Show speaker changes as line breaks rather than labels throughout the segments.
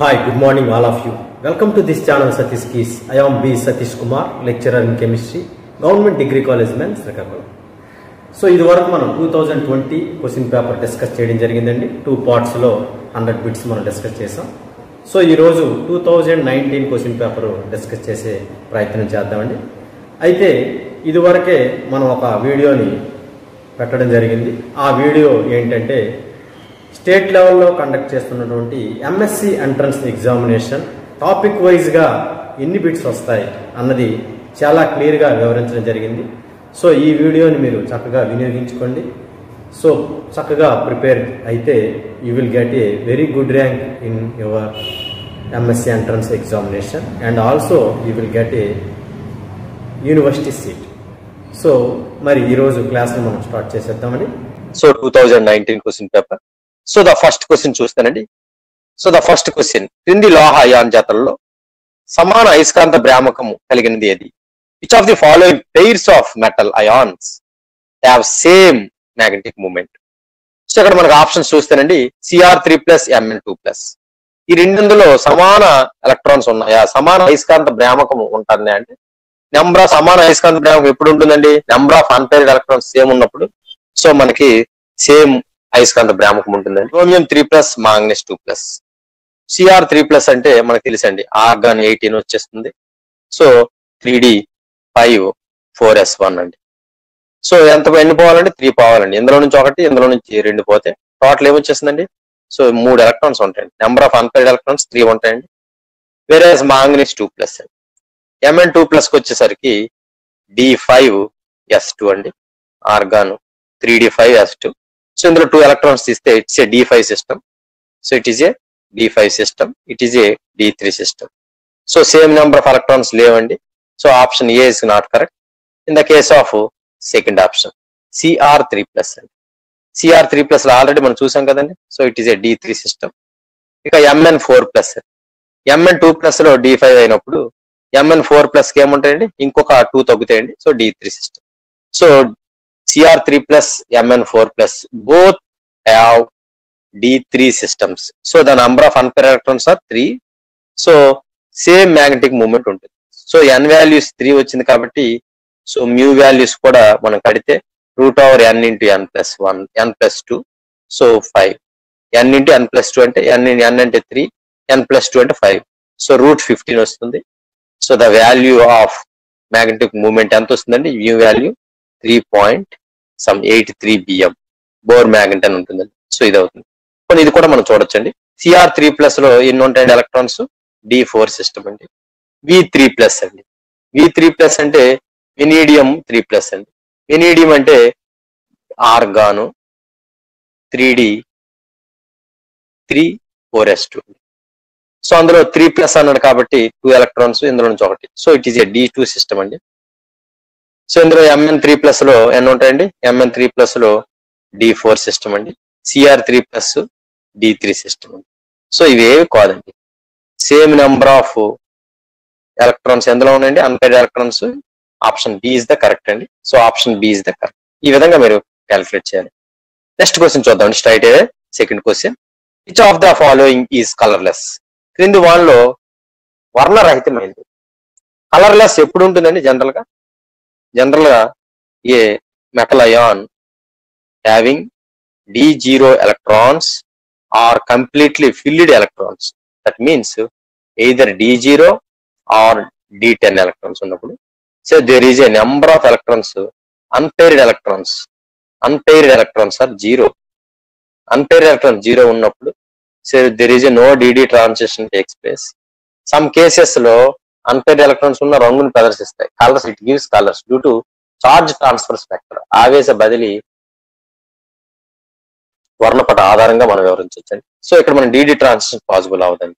Hi, good morning all of you. Welcome to this channel Satish Keys. I am B. Satish Kumar, lecturer in chemistry, Government Degree College Men, Srikakulam so ఇది వరకు మనం two thousand twenty question paper discuss చేయడం జరిగిందండి two పార్ట్స్లో hundred bits మనం discuss చేసాం so ఈరోజు two thousand nineteen question paper discuss చేసే ప్రయత్నం చేద్దామండి అయితే ఇదివరకే మనం ఒక వీడియోని పెట్టడం జరిగింది ఆ వీడియో ఏంటంటే స్టేట్ లెవెల్లో కండక్ట్ చేస్తున్నటువంటి ఎంఎస్సి ఎంట్రన్స్ ఎగ్జామినేషన్ టాపిక్ వైజ్గా ఎన్ని బిట్స్ వస్తాయి అన్నది చాలా క్లియర్గా వివరించడం జరిగింది. సో ఈ వీడియోని మీరు చక్కగా వినియోగించుకోండి. సో చక్కగా ప్రిపేర్ అయితే you will get a very good rank in your MSc entrance examination and also you will get a university seat so మరి ఈరోజు క్లాస్ని మనం స్టార్ట్ చేసేద్దామని.
So two thousand nineteen question paper so the first question చూస్తానండి. So the first question క్రింది లోహ ion జాతరలో సమాన అయస్కాంత భ్రామకము కలిగినది ఏది which of the following pairs of metal ions have same magnetic moment so ఇక్కడ మనకు ఆప్షన్స్ చూస్తానండి. CR three plus MN two plus ఈ రెండిందులో సమాన ఎలక్ట్రాన్స్ ఉన్నాయా. సమాన అయస్కాంత భ్రామకం ఉంటుంది అంటే నెంబర్ ఆఫ్ సమాన అయస్కాంత భ్రామకం ఎప్పుడు ఉంటుందండి? Number of unpaired electrons same ఉన్నప్పుడు. సో మనకి సేమ్ అయస్కాంత భ్రామకం ఉంటుందండి. Chromium three plus manganese two plus. CR three plus అంటే మనకు తెలుసండి ఆర్గాన్ ఎయిటీన్ వచ్చేస్తుంది. So three D five four S one అండి. సో ఎంత ఎన్ని పోవాలంటే త్రీ పోవాలండి. ఇందులో నుంచి ఒకటి ఇందులో నుంచి రెండు పోతే టోటల్ ఏమొచ్చేస్తుందండి సో మూడు ఎలక్ట్రాన్స్ ఉంటాయండి. Number of unpaired electrons three ఉంటాయండి. వేరే మాంగనీస్ టూ ప్లస్ అండి. ఎంఎన్ టూ ప్లస్కి వచ్చేసరికి డి ఫైవ్ ఎస్ టూ అండి. Argon three D five S two. So ఇందులో టూ ఎలక్ట్రాన్స్ తీస్తే it's a D five system so it is a D five system it is a D three system so same number of electrons లేవండి. So option A is not correct in the case of second option CR three plus అండి. CR three plus already మనం చూసాం కదండి. So it is a D three system ఇక MN four plus MN two ప్లస్లో D five అయినప్పుడు MN four plus ఏముంటాయండి? ఇంకొక two తగ్గుతాయండి. So D three system so CR three plus MN four plus both have D three systems so the number of unpaired electrons are three so same magnetic moment ఉంటుంది. So N values three వచ్చింది కాబట్టి so mu values కూడా మనం కడితే root over N into N plus one N plus two so five N into N plus two అంటే N N అంటే three N plus two అంటే five so root fifteen వస్తుంది. So the value of magnetic moment ఎంత వస్తుందండి? Mu value three point some eight three BM Bohr magnet అని ఉంటుందండి. So ఇది అవుతుంది కొన్ని ఇది కూడా మనం చూడొచ్చండి. సిఆర్ త్రీ ప్లస్లో ఎన్ని ఉంటాయండి ఎలక్ట్రాన్స్? డి ఫోర్ సిస్టమ్ అండి. వి త్రీ ప్లస్ అండి. వి త్రీ ప్లస్ అంటే వెనీడియం త్రీ ప్లస్ అండి. వెనీడియం అంటే argon three D three four S two so అందులో త్రీ ప్లస్ అన్నాడు కాబట్టి టూ ఎలక్ట్రాన్స్ ఇందులో నుంచి ఒకటి. So it is a D two system అండి. సో ఇందులో ఎంఎన్ త్రీ ప్లస్లో ఎన్ని ఉంటాయండి. ఎంఎన్ త్రీ ప్లస్లో డి ఫోర్ సిస్టమ్ అండి. CR three plus D three system అండి. సో ఇవేవి కాదండి. సేమ్ నెంబర్ ఆఫ్ ఎలక్ట్రాన్స్ ఎందులో ఉన్నాయండి? Unpaired electrons option B is the correct అండి. So option B is the correct ఈ విధంగా మీరు క్యాలిక్యులేట్ చేయాలి. నెక్స్ట్ క్వశ్చన్ చూద్దాం straight away second question which of the following is colourless క్రింది వాళ్ళలో వర్ణరహితమైంది కలర్లెస్ ఎప్పుడు ఉంటుందండి జనరల్గా? General a metal ion having D zero electrons are completely filled electrons. That means either D zero or D ten electrons ఉన్నప్పుడు. So there is a number of electrons. Unpaired electrons. Unpaired electrons are zero. Unpaired electrons zero ఉన్నప్పుడు so there is a no DD transition takes some కేసెస్లో unpaired electrons ఉన్న రంగును ప్రదర్శిస్తాయి. Colours it gives colours due to charge transfer spectra ఆవేశ బదిలీ వర్ణపట ఆధారంగా మనం వివరించవచ్చండి. సో ఇక్కడ మనం డిడి ట్రాన్సిషన్ పాసిబుల్ అవుతుంది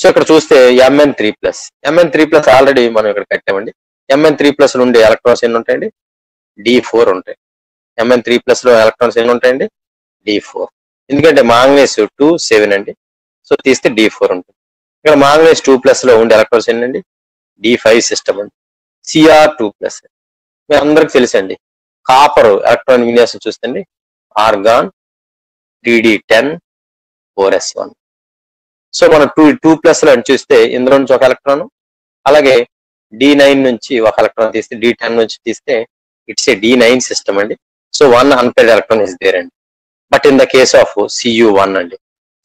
సో ఇక్కడ చూస్తే MN three plus MN three plus already మనం ఇక్కడ కట్టామండి. ఎంఎన్ త్రీ ప్లస్ నుండి ఎలక్ట్రాన్స్ ఎన్ని ఉంటాయండి? డి ఫోర్ ఉంటాయి. ఎంఎన్ త్రీ ప్లస్లో ఎలక్ట్రాన్స్ ఎన్ని ఉంటాయండి? డి ఫోర్ ఎందుకంటే మాంగనీస్ టూ సెవెన్ అండి. సో తీస్తే డి ఫోర్ ఉంటుంది. ఇక్కడ మాంగనీస్ టూ ప్లస్లో ఉండే ఎలక్ట్రాన్స్ ఎన్నండి? డి ఫైవ్ సిస్టమ్ అండి సిఆర్ టూ ప్లస్ మీ అందరికి తెలుసండి. కాపర్ ఎలక్ట్రాన్ విన్యాసం చూస్తే argon TD ten four S one. So మనం టూ టూ ప్లస్లో చూస్తే ఇందులో నుంచి ఒక ఎలక్ట్రాన్ అలాగే డి నైన్ నుంచి ఒక ఎలక్ట్రాన్ తీస్తే డి టెన్ నుంచి తీస్తే it's a D nine system అండి. So one unpaired electron is there అండి. But in the case of CU one అండి.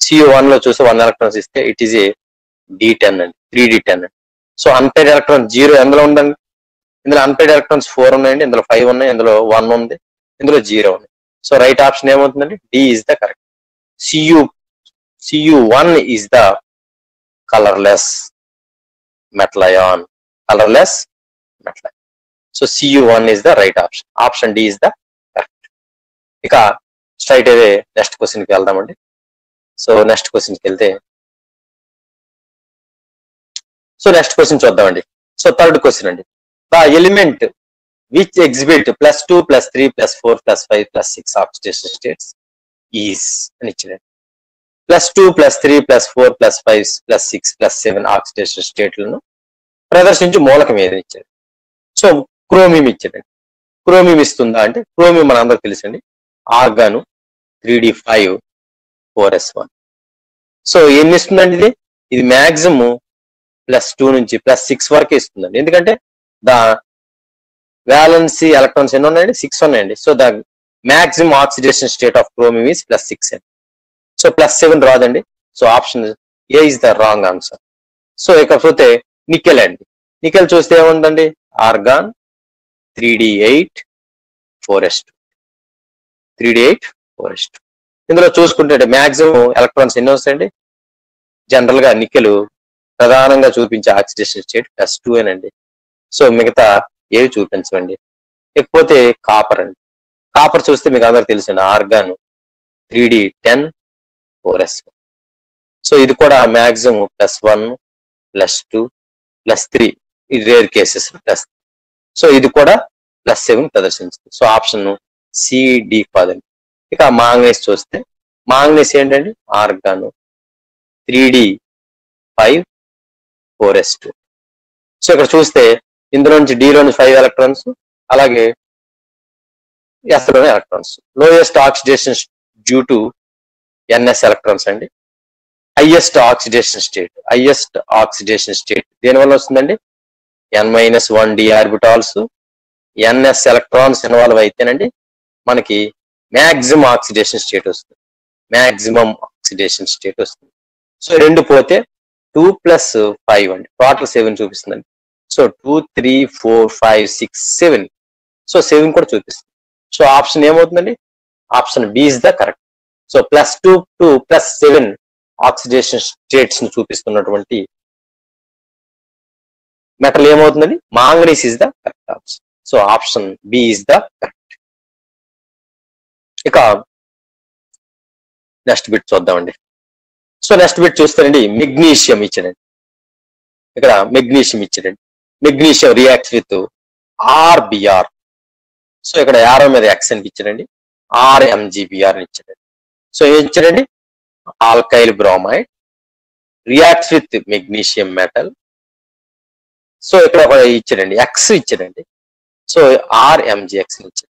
సియు వన్లో చూస్తే వన్ ఎలక్ట్రాన్స్ ఇస్తే it is a D ten అండి. త్రీ డి టెన్ అండి. సో అన్పేడ్ ఎలక్ట్రాన్ జీరో ఎందులో ఉందండి? ఇందులో అన్పేడ్ ఎలక్ట్రాన్స్ ఫోర్ ఉన్నాయండి ఇందులో ఫైవ్ ఉన్నాయి ఇందులో వన్ ఉంది ఇందులో జీరో ఉంది సో రైట్ ఆప్షన్ ఏమవుతుందండి? D is the correct CU CU one is the colourless metal ion colourless metal ion so CU one is the right option option D is the correct ఇక straight away next క్వశ్చన్కి వెళ్దామండి. So next క్వశ్చన్కి వెళ్తే so next question చూద్దామండి. So third question అండి. The element which exhibit plus two plus three plus four plus five plus six oxidation states is అని ఇచ్చాడు plus two plus three plus four plus five plus six plus seven oxidation స్టేట్లను ప్రదర్శించి మూలకం ఏదని ఇచ్చాడు. So chromium ఇచ్చాడండి. Chromium ఇస్తుందా అంటే chromium మన అందరికి తెలుసండి. Argon three D five four S one so ఎన్ని ఇస్తుందండి ఇది? ఇది మ్యాక్సిమం ప్లస్ టూ నుంచి ప్లస్ సిక్స్ వరకు ఇస్తుందండి. ఎందుకంటే ద వ్యాలెన్సీ ఎలక్ట్రాన్స్ ఎన్ని ఉన్నాయండి? సిక్స్ ఉన్నాయండి. So the maximum oxidation state of chromium is plus six అండి. సో ప్లస్ సెవెన్ రాదండి. So option A is the wrong answer so ఇకపోతే నికెల్ అండి. నికెల్ చూస్తే ఏముందండి? Argon three D eight four S two three D eight four S two ఇందులో చూసుకుంటే maximum electrons ఎన్ని వస్తాయండి? జనరల్గా నికెల్ ప్రధానంగా చూపించే ఆక్సిడేషన్ స్టేట్ ప్లస్ టూ అండి సో మిగతా ఏవి చూపించమండి? ఇకపోతే కాపర్ అండి. కాపర్ చూస్తే మీకు అందరికి తెలిసింది argon three D ten four S so ఇది కూడా maximum plus one plus two plus three. ఇది రేర్ కేసెస్ ప్లస్ సో ఇది కూడా ప్లస్ సెవెన్ ప్రదర్శించింది. సో ఆప్షన్ సిడి కాదండి. ఇక మాంగ్నెస్ చూస్తే మాంగ్నెస్ ఏంటండి? Argon three D five four S two so ఇక్కడ చూస్తే ఇందులో నుంచి డిలో నుంచి ఫైవ్ ఎలక్ట్రాన్స్ అలాగే ఎస్లోనే electrons lowest oxidation due to NS electrons అండి. Highest oxidation state highest oxidation state దేనివల్ల వస్తుందండి? N minus one D orbitals NS electrons involve అయితేనండి మనకి మ్యాక్సిమం ఆక్సిడేషన్ స్టేట్ వస్తుంది. మ్యాక్సిమం ఆక్సిడేషన్ స్టేట్ వస్తుంది. సో రెండు పోతే టూ ప్లస్ ఫైవ్ అండి. Total seven చూపిస్తుందండి. So two three four five six seven. So seven కూడా చూపిస్తుంది. సో ఆప్షన్ ఏమవుతుందండి? Option B is the correct. So plus two to plus seven oxidation స్టేట్స్ని చూపిస్తున్నటువంటి metal ఏమవుతుందండి? Manganese is the correct option. So option B is the correct. ఇక next bit చూద్దామండి. So next bit చూస్తానండి magnesium ఇచ్చాడండి ఇక్కడ magnesium ఇచ్చాడండి. Magnesium react with RBR so ఇక్కడ arrow మీద ఎక్స్ ఇచ్చాడండి. ఆర్ఎంజిబిఆర్ అని ఇచ్చాడండి. సో ఏం ఇచ్చాడండి? Alkyl bromide reacts with magnesium metal so ఇక్కడ ఒక ఇచ్చాడండి ఎక్స్ ఇచ్చాడండి. సో ఆర్ఎంజిఎక్స్ ఇచ్చాడు.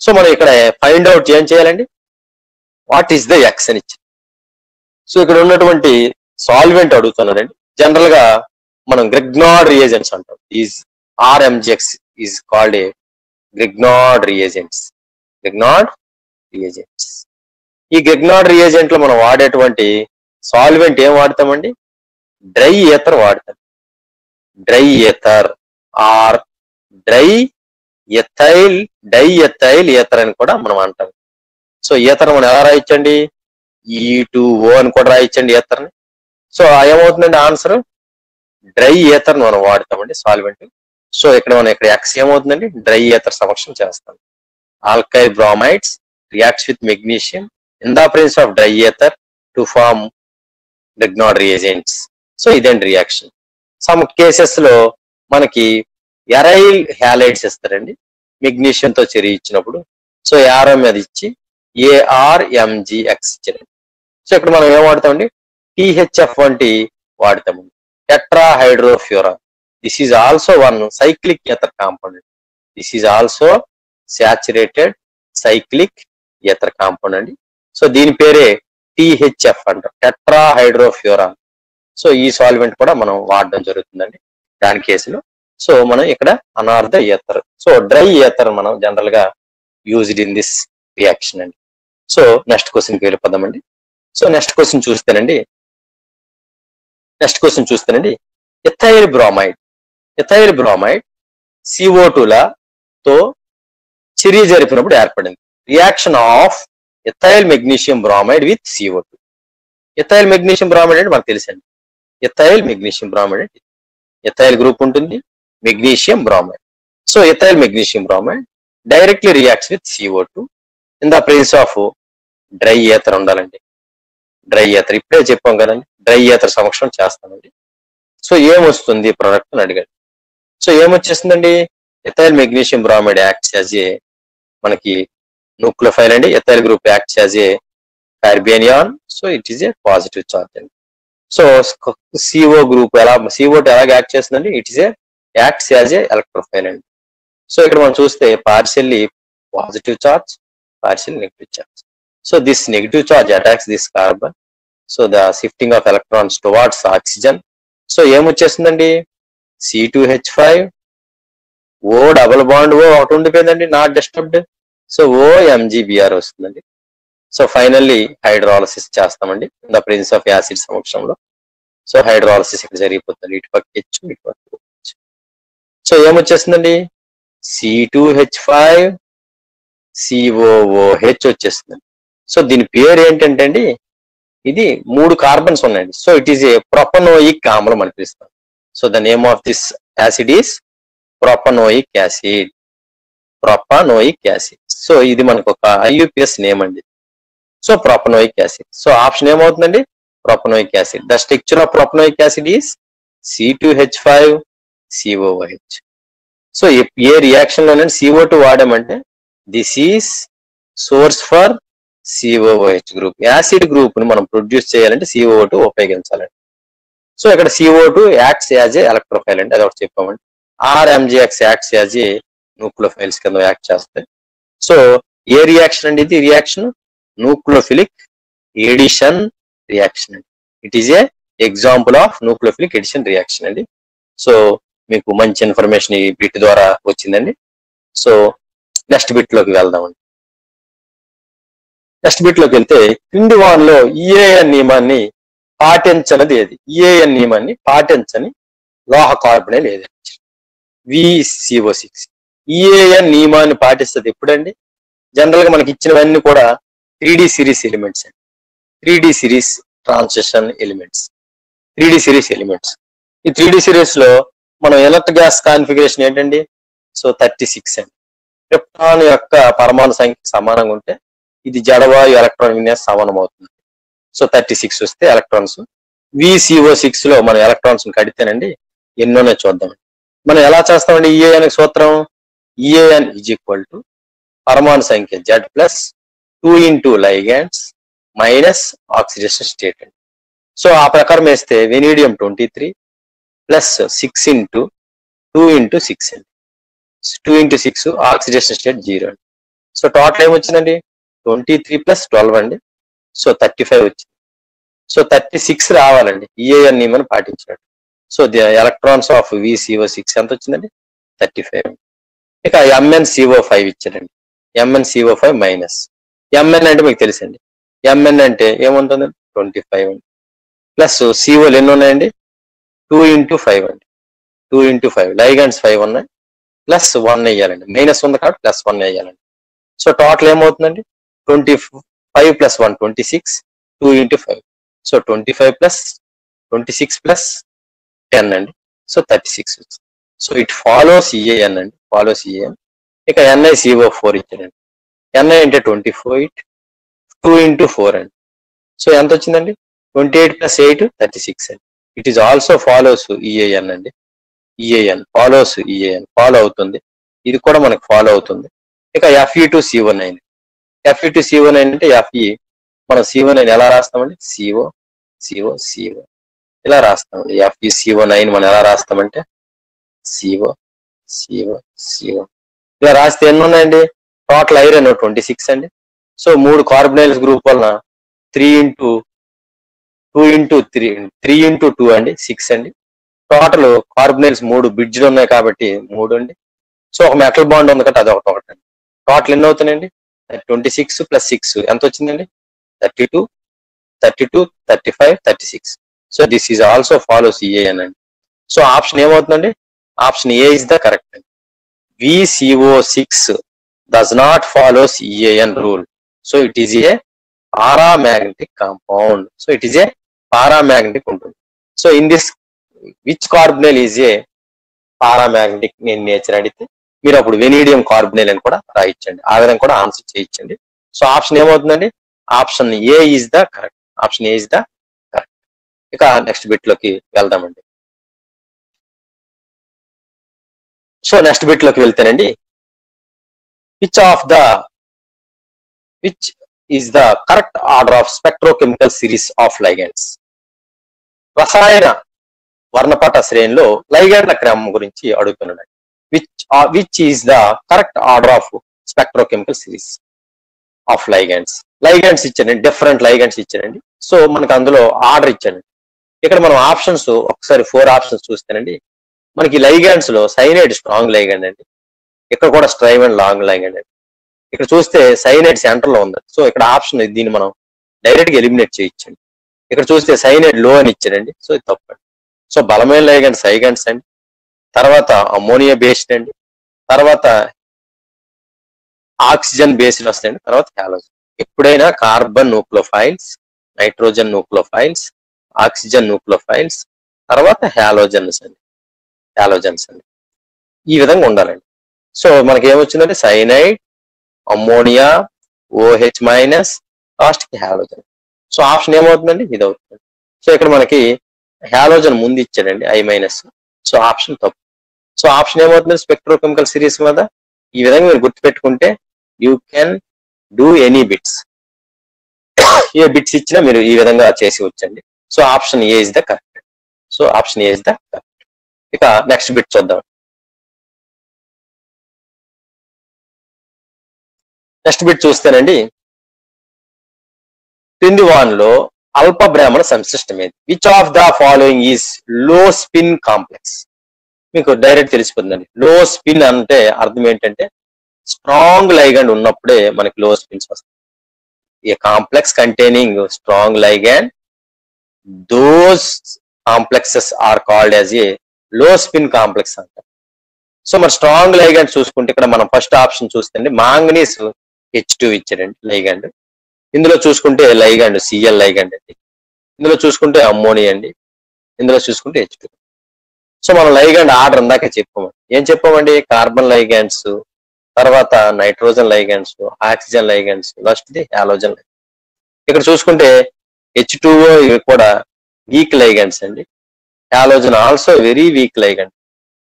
సో మనం ఇక్కడ ఫైండ్ అవుట్ ఏం చేయాలండి? వాట్ ఈస్ ద ఎక్స్ అని ఇచ్చాడు. సో ఇక్కడ ఉన్నటువంటి సాల్వెంట్ అడుగుతున్నాడండి జనరల్గా మనం గ్రిగ్నాడ్ రియేజెంట్స్ అంటాం. Is RMGX is called a Grignard reagents Grignard reagents ఈ గ్రిగ్నాడ్ రియేజెంట్లో మనం వాడేటువంటి సాల్వెంట్ ఏం వాడతామండి? డ్రై ఏతర్ వాడతాం. Dry ether or dry ethyl diethyl ether అని కూడా మనం అంటాం. సో ఈతర్ మనం ఎలా రాయించండి ఈ టు ఓ అని కూడా రాయించండి ఈతర్ని సో ఏమవుతుందండి ఆన్సర్ డ్రై ఏతర్ మనం వాడతామండి సాల్వెంట్ సో ఇక్కడ మనం ఇక్కడ ఎక్స్ ఏమవుతుందండి? డ్రై ఏతర్ సమక్షం చేస్తాం. Alkyl bromides reacts with magnesium in the presence of dry ether to form Grignard reagents so ఇదండి రియాక్షన్ సమ్ కేసెస్లో మనకి ఎరైల్ హ్యాలైడ్స్ ఇస్తారండి మెగ్నీషియం తో చెరి ఇచ్చినప్పుడు సో ఏఆర్ఎం అది ఇచ్చి ఏఆర్ఎంజిఎక్స్ ఇచ్చారండి. సో ఇక్కడ మనం ఏం వాడతామండి? టిహెచ్ఎఫ్ వంటి వాడతామండి tetrahydrofuran this is also one cyclic ether compound this is also saturated cyclic ether compound అండి సో దీని పేరే టిహెచ్ఎఫ్ అంటారు. టెట్రా హైడ్రోఫ్యూరా సో ఈ సాల్వెంట్ కూడా మనం వాడడం జరుగుతుందండి. దాని కేసులో. సో మనం ఇక్కడ అనార్థ ఈథర్ సో డ్రై ఎథర్ మనం జనరల్గా యూజ్డ్ ఇన్ దిస్ రియాక్షన్ అండి. సో నెక్స్ట్ క్వశ్చన్కి వెళ్ళిపోదామండి. సో నెక్స్ట్ క్వశ్చన్ చూస్తేనండి. Next question చూస్తేనండి. Ethyl bromide. Ethyl bromide CO తో చర్య జరిపినప్పుడు ఏర్పడింది. Reaction of ethyl magnesium bromide with CO two ethyl magnesium bromide అంటే మనకు తెలుసండి. ఎథైల్ మెగ్నీషియం బ్రోమైడ్ అంటే ఎథైల్ గ్రూప్ ఉంటుంది magnesium bromide. So ethyl magnesium bromide directly reacts with CO two in the place of dry ether ఉండాలండి. Dry ether. ఇప్పుడే చెప్పాం కదండి dry యాత్ర సమక్షం చేస్తామండి. సో ఏమొస్తుంది ప్రోడక్ట్ అని అడిగాడు. So ఏమొచ్చేస్తుందండి? Ethyl magnesium bromide acts as a మనకి న్యూక్లియోఫైల్ అండి. Ethyl group acts as a carbanion so it is a positive charge అండి. సో సిఓ గ్రూప్ ఎలా సిఓ ఎలా యాక్ట్ చేస్తుందండి? It is a acts as a electrophile అండి. So ఇక్కడ మనం చూస్తే partially positive charge partial negative charge. So this negative charge attacks this carbon so the shifting of electrons towards oxygen so ఏమొచ్చేస్తుందండి C two H five O double bond O ఒకటి ఉండిపోయిందండి not disturbed so O MgBr వస్తుందండి. So finally hydrolysis చేస్తామండి the presence of acid సమక్షంలో. So hydrolysis ఇక్కడ జరిగిపోతుంది ఇటు పక్క H ఇటు పక్క so ఏమొచ్చేస్తుందండి C two H five COOH వచ్చేస్తుందండి. సో దీని పేరు ఏంటంటే అండి ఇది మూడు కార్బన్స్ ఉన్నాయండి. So it is a propanoic ఆమ్లం అని పిలుస్తాం so the name of this acid is propanoic acid propanoic acid so ఇది మనకు ఒక ఐయుపిఎస్ నేమ్ అండి. So propanoic acid so option ఏమవుతుందండి? Propanoic acid the structure of propanoic acid is C two H five COH so ఏ రియాక్షన్లోనే CO two వాడామంటే this is source for COOH group acid గ్రూప్ని మనం produce చేయాలంటే CO two ఉపయోగించాలండి. So ఇక్కడ CO two acts as a electrophile అండి. అది ఒకటి చెప్పామండి RMgX acts as a nucleophiles కింద యాక్ట్ చేస్తాయి సో ఏ రియాక్షన్ అండి ఇది? రియాక్షన్ న్యూక్లోఫిలిక్ ఎడిషన్ రియాక్షన్ అండి. It is a example of nucleophilic addition reaction అండి. సో మీకు మంచి ఇన్ఫర్మేషన్ ఈ బిట్ ద్వారా వచ్చిందండి. సో నెక్స్ట్ బిట్లోకి వెళ్దామండి. నెక్స్ట్ బిట్లోకి వెళ్తే క్రింది వాన్లో ఈఏఎన్ నియమాన్ని పాటించనది ఏది? ఈఏఎన్ నియమాన్ని పాటించని లోహ కార్బనే ఏది విసిఓ సిక్స్ ఈఏఎన్ నియమాన్ని పాటిస్తుంది ఎప్పుడండి? జనరల్గా మనకి ఇచ్చినవన్నీ కూడా త్రీ డి సిరీస్ ఎలిమెంట్స్ అండి. Three D series transition elements three D series elements ఈ త్రీ డి సిరీస్లో మనం ఎలక్ట్ గ్యాస్ కాన్ఫిగరేషన్ ఏంటండి? సో థర్టీ సిక్స్ అండి. క్రిప్టాన్ యొక్క పరమాణు సంఖ్య సమానంగా ఉంటే ఇది జడవాయు ఎలక్ట్రాన్ విన్యాసం సమానం అవుతుంది సో థర్టీ సిక్స్ వస్తే ఎలక్ట్రాన్స్. విసిఓ సిక్స్లో మనం ఎలక్ట్రాన్స్ కడితేనండి ఎన్నోనే చూద్దాం. మనం ఎలా చేస్తామండి ఈఏఎన్ సూత్రం? ఈఏఎన్ ఈజ్ ఈక్వల్ టు పరమాణు సంఖ్య Z plus two into ligands minus oxidation state అండి. సో ఆ ప్రకారం వేస్తే vanadium twenty three plus six into two into six అండి. Two into six oxidation state zero అండి. సో టోటల్ ఏమొచ్చిందండి? ట్వంటీ త్రీ ప్లస్ ట్వెల్వ్ అండి. సో థర్టీ ఫైవ్ వచ్చింది. So thirty six రావాలండి. ఈఏఎన్ నియమని పాటించినట్టు so the electrons of VCO six ఎంత వచ్చిందండి? Thirty five. ఇక ఎంఎన్ సిఓ ఫైవ్ ఇచ్చారండి Mn CO five minus Mn అంటే మీకు తెలుసండి. ఎంఎన్ అంటే ఏముంటుంది ట్వంటీ ఫైవ్ అండి. ప్లస్ సిఓలు ఎన్ని ఉన్నాయండి? టూ ఇంటూ ఫైవ్ అండి. Two into five ligands five ఉన్నాయి. ప్లస్ వన్ వేయాలండి. మైనస్ ఉంది కాబట్టి ప్లస్ వన్ వేయాలండి. సో టోటల్ ఏమవుతుందండి? Twenty five plus one twenty six two into five so twenty five plus twenty six plus ten అండి so thirty six so it follows EAN అండి follows EAN ఇక NI CO four ఇచ్చారండి. NI అంటే twenty four eight two into four అండి. So ఎంత వచ్చిందండి? Twenty eight plus eight thirty six అండి. It is also follows E A N అండి. E A N follows E A N follow అవుతుంది. ఇది కూడా మనకు ఫాలో అవుతుంది. ఇక Fe two CO nine Fe two CO nine అంటే ఎఫ్ఈ మనం సిఓ నైన్ ఎలా రాస్తామండి? సిఓ సిఓ సిఓ ఇలా రాస్తామండి? ఎఫ్ఈ సిఓ నైన్ మనం ఎలా రాస్తామంటే? సిఓ సిఓ సిఓ ఇలా రాస్తే ఎన్ని ఉన్నాయండి? టోటల్ ఐరన్ ట్వంటీ సిక్స్ అండి. సో మూడు కార్బనైల్స్ గ్రూప్ వలన three into two into three three into two అండి. సిక్స్ అండి. టోటల్ కార్బనైల్స్ మూడు బ్రిడ్జ్లు ఉన్నాయి కాబట్టి మూడు అండి. సో ఒక మెటల్ బాండ్ ఉంది కాబట్టి అది ఒకటి ఒకటి అండి. టోటల్ ఎన్ని అవుతున్నాయండి? ట్వంటీ సిక్స్ ప్లస్ సిక్స్ ఎంత వచ్చిందండి thirty two thirty two thirty five thirty six so this is also follows EAN అండి సో ఆప్షన్ ఏమవుతుందండి option A is the correct అండి VCO six does not follows EAN rule so it is a paramagnetic compound so it is a paramagnetic ఉంటుంది so in this which carbonyl is a paramagnetic నేను nature అడిగితే మీరు అప్పుడు vanadium కార్బనేల్ అని కూడా రాయించండి ఆ విధంగా కూడా ఆన్సర్ చేయించండి సో ఆప్షన్ ఏమవుతుందండి? Option A is the correct option A is the correct ఇక నెక్స్ట్ బిట్లోకి వెళ్దామండి. సో నెక్స్ట్ బిట్లోకి వెళ్తేనండి which of the which is the correct order of spectrochemical series of ligands రసాయన వర్ణపట శ్రేణిలో లైగెండ్ల క్రమం గురించి అడుగుతున్నాడు which which is the correct order of spectrochemical series of ligands ligands ఇచ్చారండి డిఫరెంట్ లైగెండ్స్ ఇచ్చారండి సో మనకు అందులో ఆర్డర్ ఇచ్చానండి. ఇక్కడ మనం ఆప్షన్స్ ఒకసారి ఫోర్ ఆప్షన్స్ చూస్తేనండి మనకి లైగెండ్స్లో సైనైడ్ స్ట్రాంగ్ లైగెండ్ అండి. ఇక్కడ కూడా స్ట్రైవ్ అండ్ లాంగ్ లైగెండ్ అండి. ఇక్కడ చూస్తే సైనైడ్ సెంటర్లో ఉంది. సో ఇక్కడ ఆప్షన్ దీన్ని మనం డైరెక్ట్గా ఎలిమినేట్ చేయొచ్చండి. ఇక్కడ చూస్తే సైనైడ్లో అని ఇచ్చారండి సో ఇది తప్పండి. సో బలమైన లైగెండ్ సైగెండ్స్ అండి. తర్వాత అమోనియా బేస్డ్ అండి. తర్వాత ఆక్సిజన్ బేస్డ్ వస్తాయండి. తర్వాత హ్యాలోజన్ ఎప్పుడైనా carbon nucleophiles nitrogen nucleophiles oxygen nucleophiles తర్వాత హ్యాలోజన్స్ అండి. హ్యాలోజన్స్ అండి. ఈ విధంగా ఉండాలండి. సో మనకి ఏమొచ్చిందంటే cyanide ammonia O H minus లాస్ట్కి హ్యాలోజన్ సో ఆప్షన్ ఏమవుతుందండి? ఇది అవుతుంది సో ఇక్కడ మనకి హ్యాలోజన్ ముందు ఇచ్చాడండి ఐ మైనస్. సో ఆప్షన్ తప్పు. సో ఆప్షన్ ఏమవుతుంది? స్పెక్ట్రోకెమికల్ సిరీస్ మీద ఈ విధంగా మీరు గుర్తుపెట్టుకుంటే you can do any bits. A bits ఇచ్చినా మీరు ఈ విధంగా చేసి వచ్చండి. So option A is the correct. So option A is the correct. ఇక నెక్స్ట్ బిట్ చూద్దాం. నెక్స్ట్ బిట్ చూస్తేనండి క్రింది వాన్లో అల్ప బ్రాహ్మణ సంశ్లిష్టం విచ్ ఆఫ్ ద ఫాలోయింగ్ ఈస్లో స్పిన్ కాంప్లెక్స్ మీకు డైరెక్ట్ తెలిసిపోతుందండి. లో స్పిన్ అంటే అర్థం ఏంటంటే స్ట్రాంగ్ లైగండ్ ఉన్నప్పుడే మనకి లో స్పిన్స్ వస్తాయి. A complex containing strong ligand those complexes are called as a low spin complex అంటారు. సో మరి స్ట్రాంగ్ లైగండ్ చూసుకుంటే ఇక్కడ మనం ఫస్ట్ ఆప్షన్ చూస్తే మాంగనీస్ హెచ్ టూ ఇచ్చారండి లైగండ్ ఇందులో చూసుకుంటే లైగండ్ సిఎల్ లైగండ్ అండి. ఇందులో చూసుకుంటే అమ్మోనియా అండి. ఇందులో చూసుకుంటే హెచ్ టూ సో మనం లైగాండ్ ఆర్డర్ ఇందాక చెప్పామండి ఏం చెప్పామండి? కార్బన్ లైగాండ్స్ తర్వాత nitrogen ligands oxygen ligands last the halogen ఇక్కడ చూసుకుంటే హెచ్ టూఓ ఇవి కూడా వీక్ లైగాండ్స్ అండి. Halogen also very weak ligand.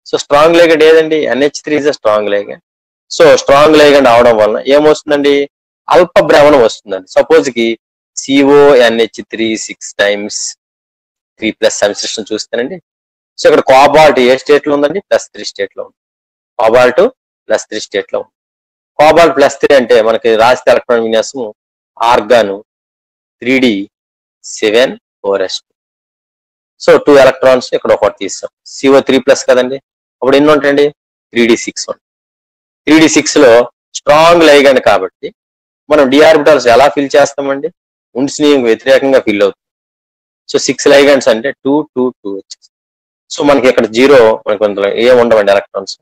So strong ligand ఏదండి? NH three is strong ligand. So strong ligand అవడం వలన ఏమొస్తుందండి? అల్ప భ్రమణం వస్తుందండి. సపోజ్కి CO NH three six times three plus సంశ్లిష్టం చూస్తానండి. సో ఇక్కడ కోబాల్ట్ ఏ స్టేట్లో ఉందండి? ప్లస్ త్రీ స్టేట్లో ఉంది కోబాల్ట్ ప్లస్ త్రీ స్టేట్లో ఉంది కోబాల్ట్ ప్లస్ త్రీ అంటే మనకి రాస్తే ఎలక్ట్రాన్ విన్యాసం argon three D seven four s. So two electrons ఇక్కడ ఒకటి తీస్తాం. సిఓ త్రీ ప్లస్ కదండి? అప్పుడు ఎన్ని ఉంటాయండి త్రీ డి సిక్స్ ఉంటాయి త్రీ డి సిక్స్లో స్ట్రాంగ్ లైగండ్ కాబట్టి మనం డిఆర్బిటల్స్ ఎలా ఫిల్ చేస్తామండి? ఉండ్స్ని వ్యతిరేకంగా ఫిల్ అవుతుంది. సో సిక్స్ లైగండ్స్ అంటే టూ టూ టూ వచ్చేసి సో మనకి ఇక్కడ జీరో మనకి కొంత ఏ ఉండవండి ఎలక్ట్రాన్స్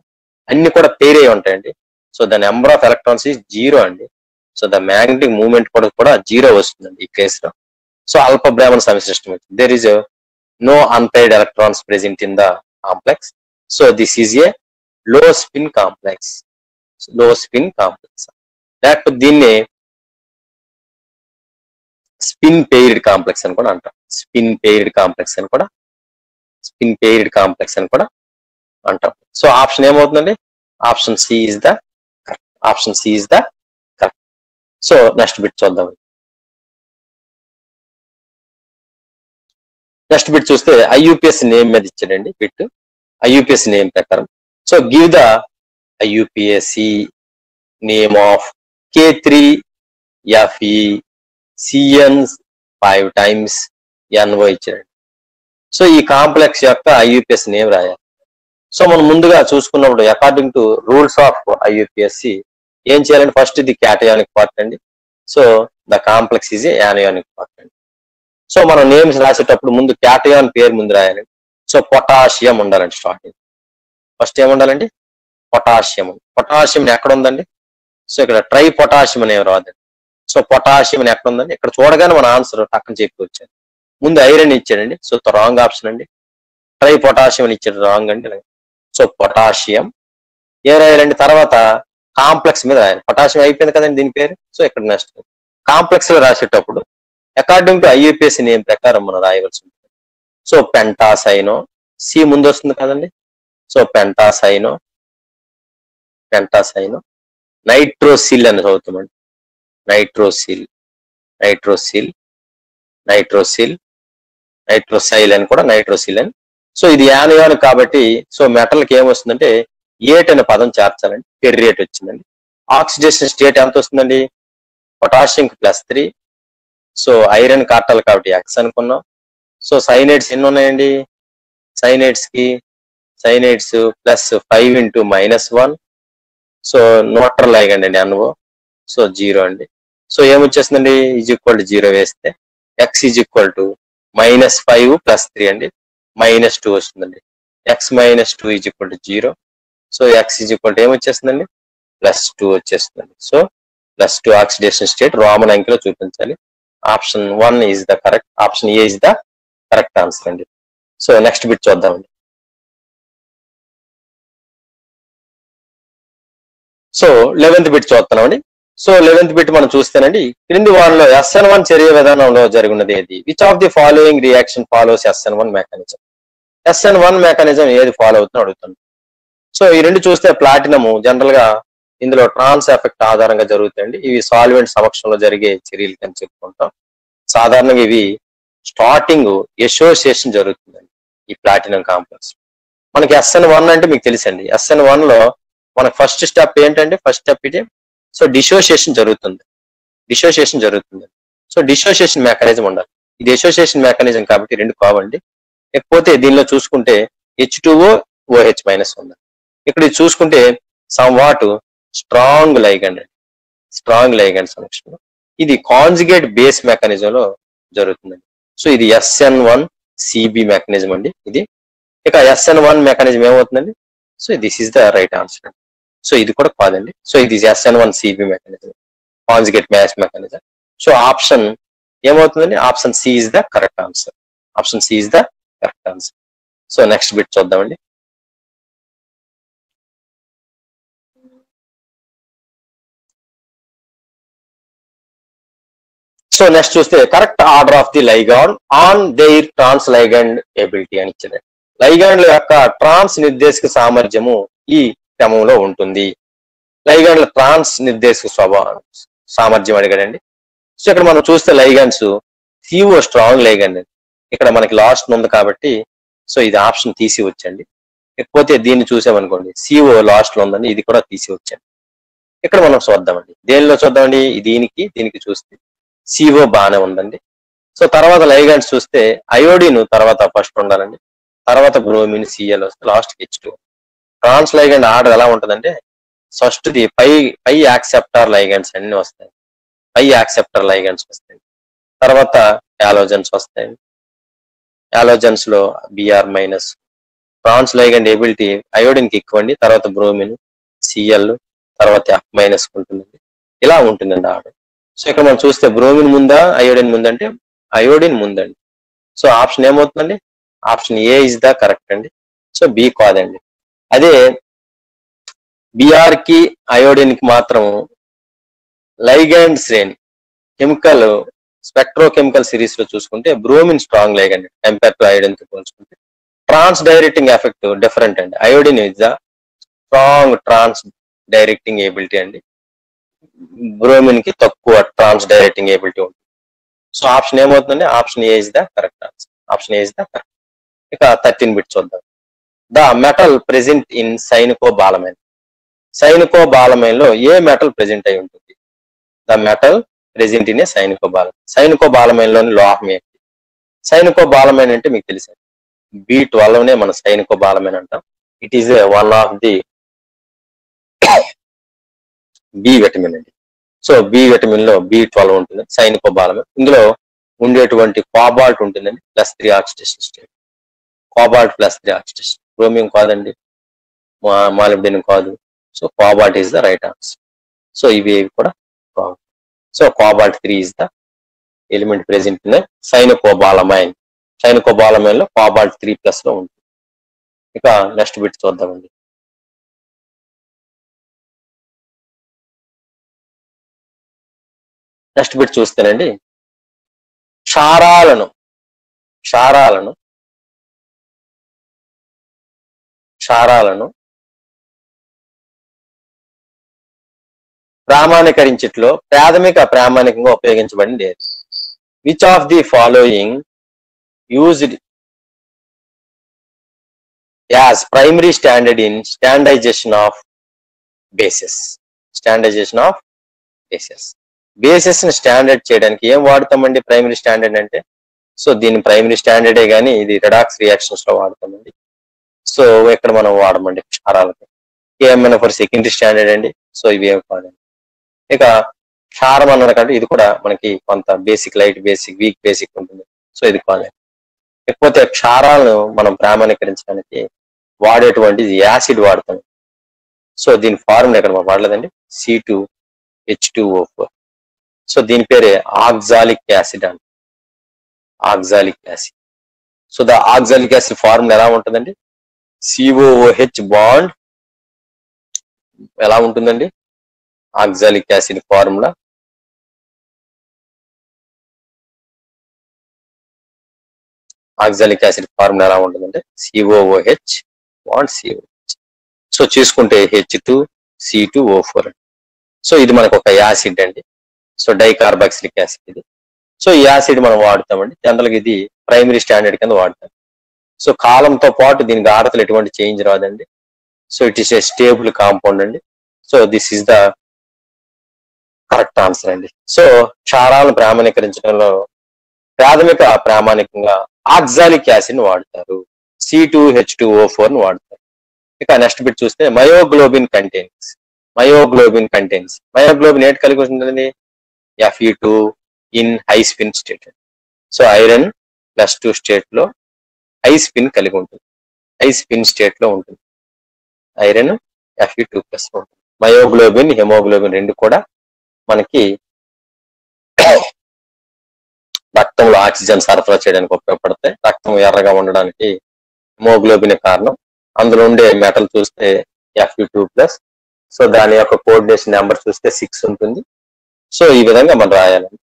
అన్ని కూడా పేరే ఉంటాయండి. So the number of electrons is zero అండి. సో ద మ్యాగ్నెటిక్ మూవ్మెంట్ కూడా కూడా జీరో వస్తుందండి ఈ కేసులో. సో అల్ప బ్రాహ్మణ సంశ్లిష్టం వచ్చింది. There is no unpaired electrons present in the complex so this is a low spin కాంప్లెక్స్లో స్పిన్ కాంప్లెక్స్ లేకపోతే దీన్ని స్పిన్ పెయిర్డ్ కాంప్లెక్స్ అని కూడా అంటాం స్పిన్ పెయిర్డ్ కాంప్లెక్స్ అని కూడా స్పిన్ పెయిర్డ్ కాంప్లెక్స్ అని కూడా అంటాం. సో ఆప్షన్ ఏమవుతుందండి? Option C is the option C is the correct. So next bit చూద్దాం. నెక్స్ట్ బిట్ చూస్తే ఐయుపిఎస్ నేమ్ మీద ఇచ్చాడండి బిట్. ఐయుపిఎస్ నేమ్ ప్రకారం. So give the IUPAC name of K three Fe CN five times NO ఇచ్చాడండి. So ఈ complex యొక్క IUPAC name రాయాలి. So మనం ముందుగా చూసుకున్నప్పుడు according to rules of IUPAC ఏం చేయాలంటే ఫస్ట్ ఇది క్యాటయానిక్ పార్ట్ అండి. So the complex is anionic part అండి. సో మనం నేమ్స్ రాసేటప్పుడు ముందు క్యాటయాన్ పేరు ముందు రాయాలండి సో పొటాషియం ఉండాలండి స్టార్టింగ్ ఫస్ట్ ఏముండాలండి పొటాషియం. పొటాషియం ఎక్కడ ఉందండి? సో ఇక్కడ ట్రై పొటాషియం అనేవి రాదండి. సో పొటాషియం అని ఎక్కడ ఉందండి? ఇక్కడ చూడగానే మన ఆన్సర్ టక్కన చెప్పి వచ్చాను. ముందు ఐరన్ ఇచ్చాడండి. సో రాంగ్ ఆప్షన్ అండి. ట్రై పొటాషియం అని ఇచ్చాడు. రాంగ్ అండి. So potassium. ఏ రాయాలండి? తర్వాత కాంప్లెక్స్ మీద రాయాలి. పొటాషియం అయిపోయింది కదండి దీని పేరు. సో ఇక్కడ నెక్స్ట్. కాంప్లెక్స్లో రాసేటప్పుడు అకార్డింగ్ టు ఐయుపిఎస్ నేమ్ ప్రకారం మనం రాయవలసి ఉంటుంది. సో పెంటాసైనో. సి ముందు వస్తుంది కదండి. సో పెంటాసైనో. పెంటాసైనో. నైట్రోసిల్ అని చదువుతామండి. నైట్రోసిల్. నైట్రోసిల్. నైట్రోసిల్. నైట్రోసైల్ కూడా నైట్రోసిల్ సో ఇది యానయాన్ కాబట్టి సో మెటల్కి ఏమొస్తుందంటే ఏట్ అనే పదం చేర్చాలండి. పెర్రియేట్ వచ్చిందండి. ఆక్సిడేషన్ స్టేట్ ఎంత వస్తుందండి? Potassium plus three. So iron కాటాలు కాబట్టి ఎక్స్ అనుకున్నాం. సో సైనైడ్స్ ఎన్ని ఉన్నాయండి? సైనైడ్స్కి cyanides plus five into minus one. So neutral అయ్యండి అండి అనుభవం సో జీరో అండి. సో ఏమొచ్చేస్తుందండి? ఈజ్ ఈక్వల్ టు జీరో వేస్తే X is equal to minus five plus three అండి. మైనస్ టూ వస్తుందండి. X minus two is equal to zero so X is equal to ఏమొచ్చేస్తుందండి? Plus two వచ్చేస్తుందండి. So plus two oxidation state Roman అంకెలో చూపించాలి. Option one is the correct option A is the correct answer అండి. So next bit చూద్దామండి. So eleventh bit చూస్తున్నామండి. So eleventh bit మనం చూస్తేనండి క్రింది వారంలో SN one చర్య విధానంలో జరిగినది ఏది? Which of the following reaction follows SN one mechanism SN one mechanism ఏది ఫాలో అవుతుందో అడుగుతుంది సో ఈ రెండు చూస్తే ప్లాటినము జనరల్గా ఇందులో ట్రాన్స్ ఎఫెక్ట్ ఆధారంగా జరుగుతాయండి. ఇవి సాల్వెంట్ సమక్షంలో జరిగే చర్యలు అని చెప్పుకుంటాం. సాధారణంగా ఇవి స్టార్టింగ్ ఎసోసియేషన్ జరుగుతుందండి ఈ ప్లాటినం కాంప్లెక్స్ మనకి ఎస్ఎన్ వన్ అంటే మీకు తెలుసండి. ఎస్ఎన్ వన్లో మనకి ఫస్ట్ స్టెప్ ఏంటంటే ఫస్ట్ స్టెప్ ఇది. సో డిసోసియేషన్ జరుగుతుంది. డిసోసియేషన్ జరుగుతుంది. సో డిసోసియేషన్ మెకానిజం ఉండాలి. ఇది అసోసియేషన్ మెకానిజం కాబట్టి రెండు కావండి. లేకపోతే దీనిలో చూసుకుంటే హెచ్ టూఓ ఓహెచ్ మైనస్ ఉంది. ఇక్కడ ఇది చూసుకుంటే సమ్ వాట్ స్ట్రాంగ్ లైగండ్ అండి. స్ట్రాంగ్ లైగండ్ సమక్షంలో ఇది కాంజుగేట్ బేస్ మెకానిజం లో జరుగుతుందండి. సో ఇది ఎస్ఎన్ వన్ సిబి మెకానిజం అండి. ఇది. ఇక ఎస్ఎన్ వన్ మెకానిజం ఏమవుతుందండి? So this is the right answer so ఇది కూడా కాదండి. సో ఇది SN one CB mechanism conjugate match mechanism so option ఏమవుతుందండి? Option C is the correct answer option C is the correct answer so next bit చూద్దామండి. So next చూస్తే correct order of the ligand on their trans ligand ability అని ఇచ్చింది. లైగాండ్ల యొక్క ట్రాన్స్ నిర్దేశక సామర్థ్యము ఈ క్రమంలో ఉంటుంది. లైగాండ్ల ట్రాన్స్ నిర్దేశక స్వభావం సామర్థ్యం అడిగాడండి సో ఇక్కడ మనం చూస్తే లైగాండ్స్ సిఓ స్ట్రాంగ్ లైగండ్ ఇక్కడ మనకి లాస్ట్ ఉంది కాబట్టి సో ఇది ఆప్షన్ తీసి వచ్చండి లేకపోతే దీన్ని చూసామనుకోండి సిఓ లాస్ట్లో ఉందండి ఇది కూడా తీసి వచ్చండి ఇక్కడ మనం చూద్దామండి. దేనిలో చూద్దామండి? దీనికి దీనికి చూస్తే సిఓ బాగానే ఉందండి. సో తర్వాత లైగాండ్స్ చూస్తే అయోడిన్ తర్వాత ఫస్ట్ ఉండాలండి. తర్వాత బ్రోమిన్ సిఎల్ వస్తే last H two. Trans ligand order ఎలా ఉంటుందంటే ఫస్ట్ది పై పై యాక్సెప్టార్ లైగండ్స్ అన్ని వస్తాయి. పై యాక్సెప్టర్ లైగండ్స్ వస్తాయి. తర్వాత యాలోజన్స్ వస్తాయి. యాలోజన్స్లో Br minus trans ligand ability అయోడిన్కి ఎక్కువ అండి తర్వాత బ్రోమిన్ సిఎల్ తర్వాత ఎఫ్ మైనస్ ఉంటుందండి. ఇలా ఉంటుందండి ఆర్డర్. సో ఇక్కడ మనం చూస్తే బ్రోమిన్ ముందా అయోడిన్ ముందంటే అయోడిన్ ముందండి. సో ఆప్షన్ ఏమవుతుందండి? Option A is the correct అండి. సో బి కాదండి. అదే బిఆర్కి అయోడిన్కి మాత్రం లైగాండ్ శ్రేణి కెమికల్ స్పెక్ట్రోకెమికల్ సిరీస్లో చూసుకుంటే bromine strong ligand compare to అయోడిన్తో పోల్చుకుంటే ట్రాన్స్ డైరెక్టింగ్ ఎఫెక్ట్ డిఫరెంట్ అండి. Iodine is the strong trans directing ability అండి. బ్రోమిన్కి తక్కువ ట్రాన్స్ డైరెక్టింగ్ ఏబిలిటీ ఉంటుంది. సో ఆప్షన్ ఏమవుతుందండి option A is the correct answer option A is the correct ఇక thirteen bit చూద్దాం. The metal present in cyanocobalamin. సైనికో బాలమైన్లో ఏ మెటల్ ప్రెజెంట్ అయి ఉంటుంది? The metal present in a సైనికోబాలం సైనికోబాలమైన్లోని లోహం ఏంటి? సైనికోబాలమైన్ అంటే మీకు తెలుసా? బి ట్వెల్వ్ నే మన సైనికోబాలమైన్ అంటాం. It is one of the B vitamin అండి. సో బి విటమిన్లో బి ట్వెల్వ్ ఉంటుంది సైనికోబాలమైన్ ఇందులో ఉండేటువంటి కోబాల్ట్ ఉంటుందండి plus three oxidation state. Cobalt plus three oxidation. Chromium కాదండి. మాలిబ్డెనియం కాదు. So cobalt is the right answer so ఇవి కూడా so cobalt three is the element present in cyanocobalamin సైనకోబాలమైన్లో cobalt three ప్లస్లో ఉంటుంది. ఇక నెక్స్ట్ బిట్ చూద్దామండి. Next bit చూస్తేనండి క్షారాలను క్షారాలను క్షారాలను ప్రామాణీకరించిట్లో ప్రాథమిక ప్రామాణికంగా ఉపయోగించబడింది. Which of the following used as primary standard in standardization of bases standardization of bases బేసిస్ని standard చేయడానికి ఏం వాడతామండి ప్రైమరీ స్టాండర్డ్ అంటే? సో దీని ప్రైమరీ స్టాండర్డే కానీ ఇది రెడాక్స్ రియాక్షన్స్లో వాడతామండి. సో ఇక్కడ మనం వాడమండి క్షారాలకి. ఏమైనా ఫర్ సెకండరీ స్టాండర్డ్ అండి. సో ఇవి ఏం కాదండి ఇక క్షారం అన్నకంటే ఇది కూడా మనకి కొంత basic light basic weak basic ఉంటుంది. సో ఇది కాలేదు. లేకపోతే క్షారాలను మనం ప్రామాణీకరించడానికి వాడేటువంటిది యాసిడ్ వాడతాం. సో దీని ఫార్ములా ఇక్కడ మనం వాడలేదండి? C two H two O four. So దీని పేరే ఆక్జాలిక్ యాసిడ్ అంట. Oxalic acid. So the oxalic acid formula ఎలా ఉంటుందండి? సిఓహెచ్ బాండ్ ఎలా ఉంటుందండి? Oxalic acid formula oxalic acid formula ఎలా ఉంటుందంటే సిఓఓహెచ్ బాండ్ సిఓహెచ్ సో చూసుకుంటే H two C two O four so ఇది మనకు ఒక యాసిడ్ అండి. సో డైకార్బాక్సిలిక్ యాసిడ్ ఇది. సో ఈ యాసిడ్ మనం వాడతామండి. జనరల్గా ఇది ప్రైమరీ స్టాండర్డ్ కింద వాడతాం. సో కాలంతో పాటు దీని గాఢతలు ఎటువంటి చేంజ్ రాదండి. So it is a stable compound అండి. So this is the correct answer అండి. సో క్షారాలను ప్రామాణీకరించడంలో ప్రాథమిక ప్రామాణికంగా ఆక్సాలిక్ యాసిడ్ వాడతారు. C two H two O ఫోర్ని వాడతారు. ఇక నెక్స్ట్ బిట్ చూస్తే myoglobin contents. Myoglobin contents. Myoglobin ఏంటి కలిగి ఉంటుందండి? FE two in high spin state so iron plus two స్టేట్లో హై స్పిన్ కలిగి ఉంటుంది. హై స్పిన్ స్టేట్లో ఉంటుంది. ఐరన్ ఎఫ్ఈ టూ ప్లస్ ఉంటుంది. మయోగ్లోబిన్ హెమోగ్లోబిన్ రెండు కూడా మనకి రక్తంలో ఆక్సిజన్ సరఫరా చేయడానికి ఉపయోగపడతాయి. రక్తం ఎర్రగా ఉండడానికి హెమోగ్లోబిన్ కారణం. అందులో ఉండే మెటల్ చూస్తే ఎఫ్ఈ టూ ప్లస్ సో దాని యొక్క కోఆర్డినేషన్ నెంబర్ చూస్తే సిక్స్ ఉంటుంది. సో ఈ విధంగా మనం రాయాలండి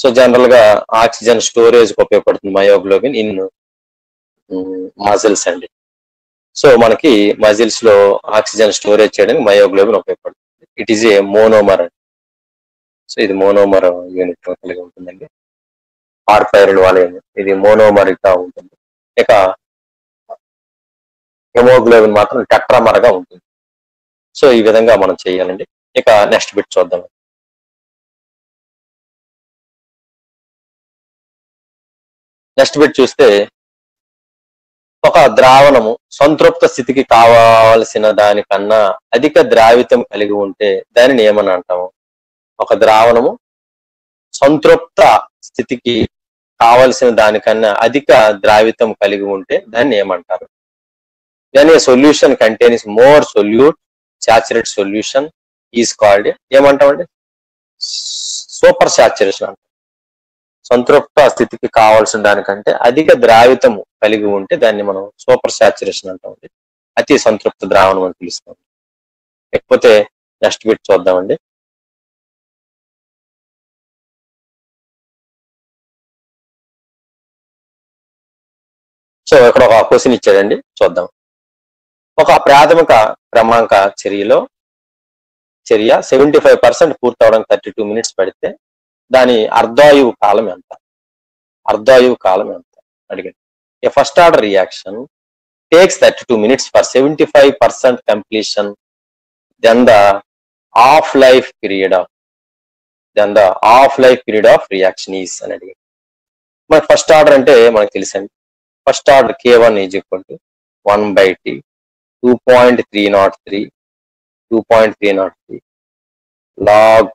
సో జనరల్గా ఆక్సిజన్ స్టోరేజ్కి ఉపయోగపడుతుంది మయోగ్లోబిన్. ఇన్ మజిల్స్ అండి సో మనకి మజిల్స్లో ఆక్సిజన్ స్టోరేజ్ చేయడానికి మయోగ్లోబిన్ ఉపయోగపడుతుంది. ఇట్ ఈజ్ ఏ మోనోమర్ అండి సో ఇది మోనోమర్ యూనిట్ కలిగి ఉంటుందండి. ఆర్ఫైరల్ వాలయం ఇది మోనోమర్గా ఉంటుంది. ఇక హెమోగ్లోబిన్ మాత్రం టెట్రామర్గా ఉంటుంది. సో ఈ విధంగా మనం చేయాలండి. ఇక నెక్స్ట్ బిట్ చూద్దాం. నెక్స్ట్ బిట్ చూస్తే ఒక ద్రావణము సంతృప్త స్థితికి కావాల్సిన దానికన్నా అధిక ద్రావితం కలిగి ఉంటే దానిని ఏమని అంటాము? ఒక ద్రావణము సంతృప్త స్థితికి కావలసిన దానికన్నా అధిక ద్రావితం కలిగి ఉంటే దాన్ని ఏమంటారు? దాని solution contains more solute saturate solution is called ఏమంటామండి? Super saturation అంటాం. సంతృప్త స్థితికి కావాల్సిన దానికంటే అధిక ద్రావితము కలిగి ఉంటే దాన్ని మనం సూపర్ సాచురేషన్ అంటామండి అతి సంతృప్త ద్రావణం అని పిలుస్తాం. లేకపోతే నెక్స్ట్ బిట్ చూద్దామండి. సో ఇక్కడ ఒక క్వశ్చన్ ఇచ్చాడండి. చూద్దాం. ఒక ప్రాథమిక క్రమాంక చర్యలో చర్య సెవెంటీ ఫైవ్ పర్సెంట్ పూర్తవడానికి థర్టీ టూ మినిట్స్ పడితే దాని అర్ధాయువు కాలం ఎంత? అర్ధాయువు కాలం ఎంత? అడిగాడు. A first order reaction takes thirty two minutes for seventy five percent completion then the half life period of then the half life period of reaction is అని అడిగాడు. మనకి ఫస్ట్ ఆర్డర్ అంటే మనకు తెలుసండి. First order K one is equal to one by T two point three nought three two point three nought three log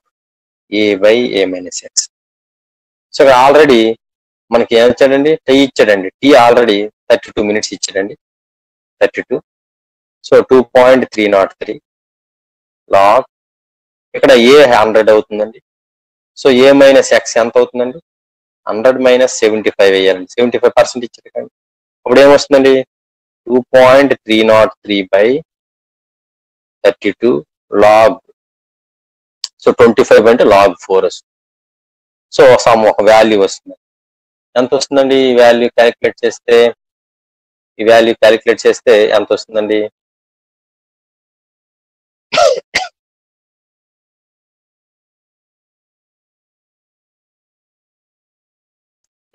A by A minus X so already మనకి ఏం ఇచ్చాడండి? Tea ఇచ్చాడండి. T already thirty two minutes ఇచ్చాడండి. Thirty two so two point three nought three log ఇక్కడ ఏ hundred అవుతుందండి. So ఏ minus X ఎంత అవుతుందండి? Hundred minus seventy five వేయాలండి. సెవెంటీ ఫైవ్ పర్సెంట్ ఇచ్చారు కానీ. అప్పుడు ఏమొస్తుందండి two point three nought three by thirty two log so twenty five అంటే log four వస్తుంది. సో సమ్ ఒక వాల్యూ వస్తుంది. ఎంత వస్తుందండి ఈ వాల్యూ క్యాలిక్యులేట్ చేస్తే? ఈ వాల్యూ క్యాలిక్యులేట్ చేస్తే ఎంత వస్తుందండి?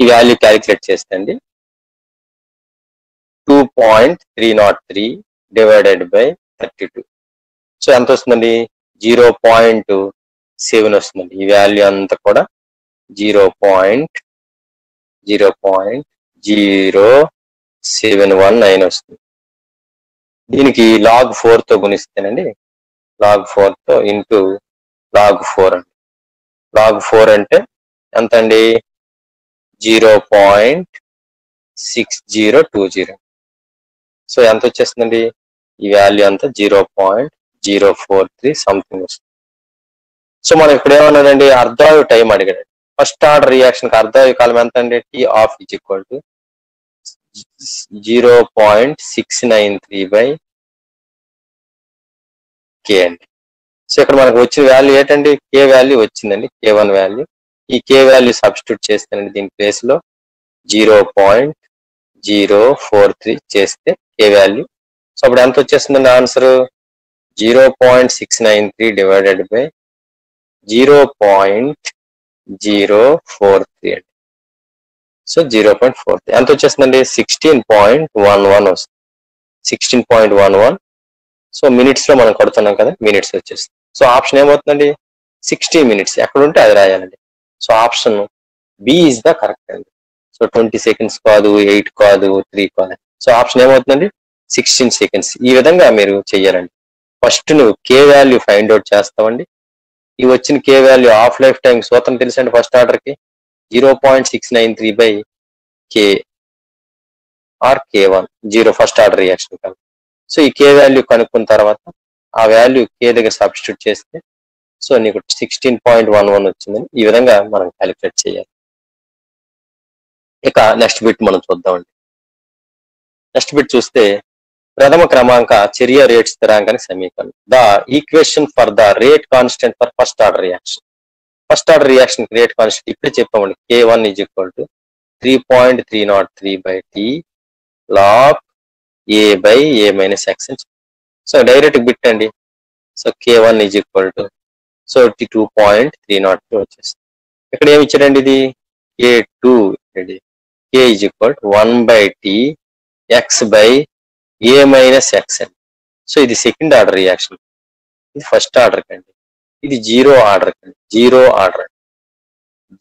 ఈ వాల్యూ క్యాలిక్యులేట్ చేస్తే అండి two point three nought three divided by thirty two so ఎంత వస్తుందండి? జీరో పాయింట్ సెవెన్ వస్తుందండి. ఈ వాల్యూ అంతా కూడా zero point zero point zero seven one nine వస్తుంది. దీనికి లాగ్ ఫోర్తో గుణిస్తేనండి లాగ్ ఫోర్తో ఇంటూ లాగ్ ఫోర్ అండి. లాగ్ ఫోర్ అంటే ఎంత అండి? Zero point six zero two zero so ఎంత వచ్చేస్తుందండి? ఈ వాల్యూ అంతా zero point zero four three something వస్తుంది. సో మనం ఇప్పుడు ఏమన్నాడండి? అర్ధాయు టైం అడిగాడు. ఫస్ట్ ఆర్డర్ రియాక్షన్కి అర్ధాయు కాలం ఎంత అండి T half is equal to zero point six nine three by K అండి. సో ఇక్కడ మనకు వచ్చిన వాల్యూ ఏంటండి? కే వాల్యూ వచ్చిందండి. K one value. ఈ కే వాల్యూ సబ్స్టిట్యూట్ చేస్తానండి దీని ప్లేస్లో zero point zero four three చేస్తే కే వాల్యూ. సో అప్పుడు ఎంత వచ్చేస్తుందండి answer? Zero point six nine three divided by zero point zero four three అండి. So zero point four three. ఎంత వచ్చేస్తుందండి? సిక్స్టీన్ పాయింట్ వన్ వన్ వస్తుంది. Sixteen point one one. So మినిట్స్లో మనం కొడుతున్నాం కదా మినిట్స్ వచ్చేస్తుంది. సో ఆప్షన్ ఏమవుతుందండి? Sixty minutes. ఎక్కడ ఉంటే అది రాయాలండి. So option B is the correct అండి. సో ట్వంటీ సెకండ్స్ కాదు ఎయిట్ కాదు త్రీ కాదు. సో ఆప్షన్ ఏమవుతుందండి? Sixteen seconds. ఈ విధంగా మీరు చెయ్యాలండి. ఫస్ట్ నువ్వు కే వాల్యూ ఫైండ్ అవుట్ చేస్తావండి. ఈ వచ్చిన K value half life time సూత్రం తెలుసండి ఫస్ట్ ఆర్డర్కి. Zero point six nine three by K R K one zero first order reaction కాదు సో ఈ కే వాల్యూ కనుక్కున్న తర్వాత ఆ వాల్యూ కే దగ్గర సబ్స్టిట్యూట్ చేస్తే సో నీకు సిక్స్టీన్ పాయింట్ వన్ వన్ వచ్చిందని ఈ విధంగా మనం క్యాలిక్యులేట్ చేయాలి. ఇక నెక్స్ట్ బిట్ మనం చూద్దామండి. నెక్స్ట్ బిట్ చూస్తే ప్రథమ క్రమాంక చర్య రేట్ స్థిరాంకానికి సమీకరణం. The equation for the rate constant for first order reaction first order reaction rate constant ఇప్పుడే చెప్పామండి. K one is equal to three point three nought three by T log A by A minus X అని so direct bit అండి. So K one is equal to so two point three nought two వచ్చేసి ఇక్కడ ఏమి ఇచ్చాడండి ఇది? K two K is equal to one by T X by A minus X అండి so ఇది second order reaction ఇది first order కండి. ఇది జీరో ఆర్డర్ కండి. Zero order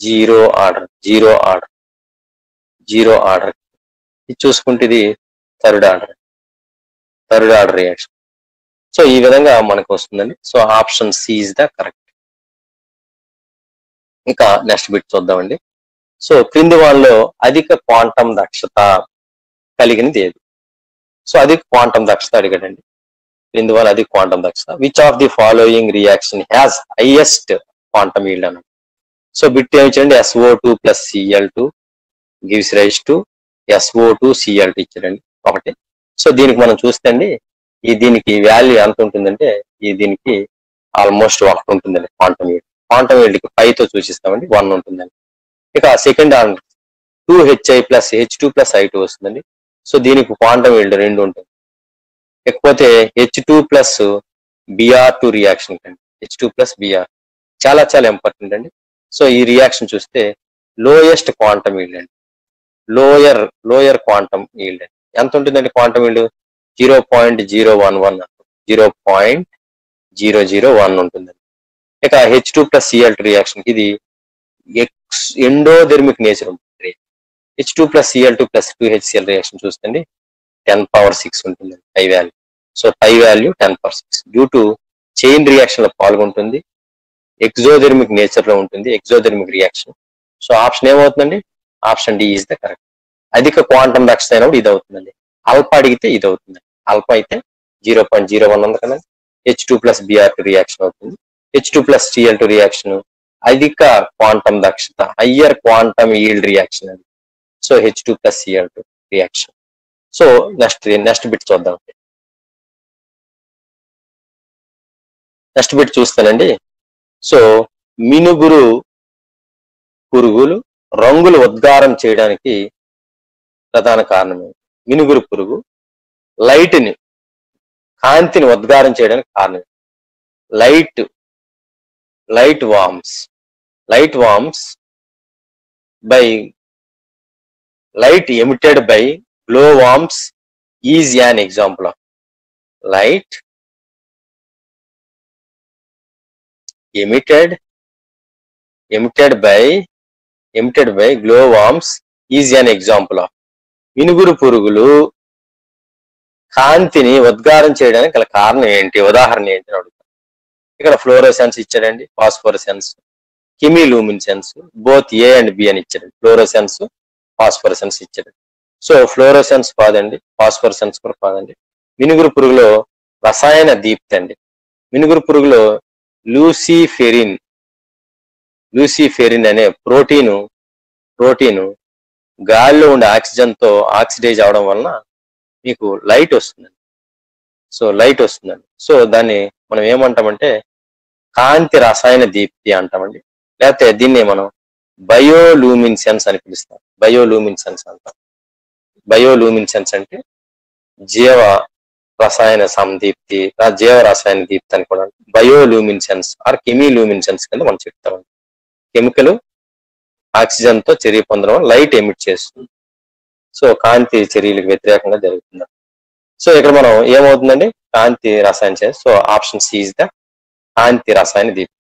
zero order zero order zero order ఇది చూసుకుంటే ఇది third order third order reaction so ఈ విధంగా మనకు వస్తుందండి. So option C is the correct ఇంకా నెక్స్ట్ బిట్ చూద్దామండి. సో క్రింది వాళ్ళలో అధిక క్వాంటం దక్షత కలిగినది ఏది? సో అది క్వాంటం దక్షత అడిగాడండి. ఇందువల్ల అది క్వాంటమ్ క్వాంటం దక్షత which of the following reaction has highest quantum yield అన్నాడు సో బిట్ ఏమి SO two plus CL two gives rise to SO two CL two ఇచ్చాడండి. ఒకటి. సో దీనికి మనం చూస్తే అండి ఈ దీనికి వాల్యూ ఎంత ఉంటుందంటే ఈ దీనికి ఆల్మోస్ట్ ఒకటి ఉంటుందండి క్వాంటమ్ ఈల్డ్ క్వాంటమ్ ఈల్డ్కి ఫైవ్తో సూచిస్తామండి వన్ ఉంటుందండి. ఇక second on two HI plus H two plus I two వస్తుందండి. సో దీనికి క్వాంటమ్ ఈల్డ్ రెండు ఉంటుంది. ఇకపోతే H two plus BR two reaction అండి హెచ్ టూ ప్లస్ బిఆర్ చాలా చాలా ఇంపార్టెంట్ అండి. సో ఈ రియాక్షన్ చూస్తే లోయెస్ట్ క్వాంటమ్ ఈల్డ్ అండి. లోయర్ లోయర్ క్వాంటమ్ ఈల్డ్ అండి. ఎంత ఉంటుందండి quantum yield zero point zero one one zero point zero zero one ఉంటుందండి. ఇక H two plus C L two reaction ఇది ex endothermic nature H two plus CL two plus two HCL reaction చూస్తుంది ten power six ఉంటుంది. పై value so pi value ten power six due to chain రియాక్షన్లో పాల్గొంటుంది. Exothermic నేచర్లో ఉంటుంది. Exothermic reaction so option ఏమవుతుందండి? Option D is the correct అధిక quantum రక్షణ అయినప్పుడు ఇది అవుతుందండి అల్ప అడిగితే ఇది అవుతుంది అల్ప అయితే జీరో పాయింట్ జీరో వన్ ఉంది కదండి. H two plus BR two reaction అవుతుంది. H two plus TL two reaction అధిక క్వాంటం దక్షత హయ్యర్ క్వాంటమ్ ఈల్డ్ రియాక్షన్ అది. So H two plus CL two reaction so next next bit చూద్దాం. Next bit చూస్తానండి. So మినుగురు పురుగులు రంగులు ఉద్గారం చేయడానికి ప్రధాన కారణమే మినుగురు పురుగు లైట్ని కాంతిని ఉద్గారం చేయడానికి కారణం light light worms light worms by light emitted by glow worms is an example of light emitted emitted by emitted by glow worms is an example of మినుగురు పురుగులు కాంతిని ఉద్గారం చేయడానికి గల కారణం ఏంటి? ఉదాహరణ ఏంటి అని అడుగుతాను ఇక్కడ ఫ్లోరోసెన్స్ ఇచ్చాడండి phosphorescence chemiluminescence both A and B అని ఇచ్చారండి ఫ్లోరోసెన్స్ ఫాస్ఫోరసెన్స్ ఇచ్చేది సో ఫ్లోరోసెన్స్ కాదండి ఫాస్ఫోరసెన్స్ కూడా కాదండి. మినుగురు పురుగులో రసాయన దీప్తి అండి. మినుగురు పురుగులో లూసిఫెరిన్ లూసిఫెరిన్ అనే ప్రోటీను ప్రోటీను గాలిలో ఉండే ఆక్సిజన్తో ఆక్సిడైజ్ అవడం వలన మీకు లైట్ వస్తుందండి. సో లైట్ వస్తుందండి. సో దాన్ని మనం ఏమంటామంటే కాంతి రసాయన దీప్తి అంటామండి. లేకపోతే దీన్ని మనం బయోలూమిన్సెన్స్ అని పిలుస్తాం. బయోలూమిన్సెన్స్ అంటాం. బయోలూమిన్సెన్స్ అంటే జీవ రసాయన సందీప్తి జీవ రసాయన దీప్తి అని కూడా బయోలూమిన్సెన్స్ ఆర్ కెమీ లూమిన్సెన్స్ కింద మనం చెప్తామండి కెమికల్ ఆక్సిజన్తో చర్య పొందడం వల్ల లైట్ ఎమిట్ చేస్తుంది. సో కాంతి చర్యలకు వ్యతిరేకంగా జరుగుతుంది. సో ఇక్కడ మనం ఏమవుతుందండి? కాంతి రసాయన చర్య so option C is the కాంతి రసాయన దీప్తి.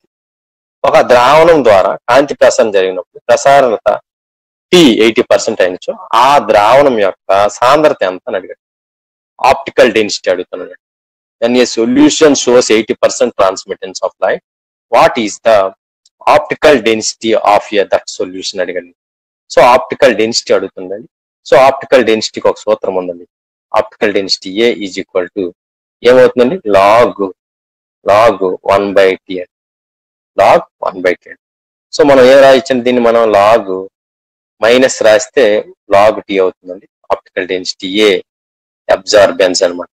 ఒక ద్రావణం ద్వారా కాంతి ప్రసారం జరిగినప్పుడు ప్రసారత టీ ఎయిటీ పర్సెంట్ అయినచో ఆ ద్రావణం యొక్క సాంద్రత ఎంత అని అడిగాడు. ఆప్టికల్ డెన్సిటీ అడుగుతున్నాడు then a solution shows 80% transmittance of light. What is the optical density of a that solution అడిగండి. So optical density అడుగుతుందండి. సో ఆప్టికల్ డెన్సిటీకి ఒక సూత్రం ఉందండి. Optical density A is equal to ఏమవుతుందండి? Log log one by T log one by T so మనం ఏం రాయించండి దీన్ని? మనం లాగ్ మైనస్ రాస్తే లాగ్ టీ అవుతుందండి. ఆప్టికల్ డెన్సిటీ ఏ అబ్జార్బెన్స్ అన్నమాట.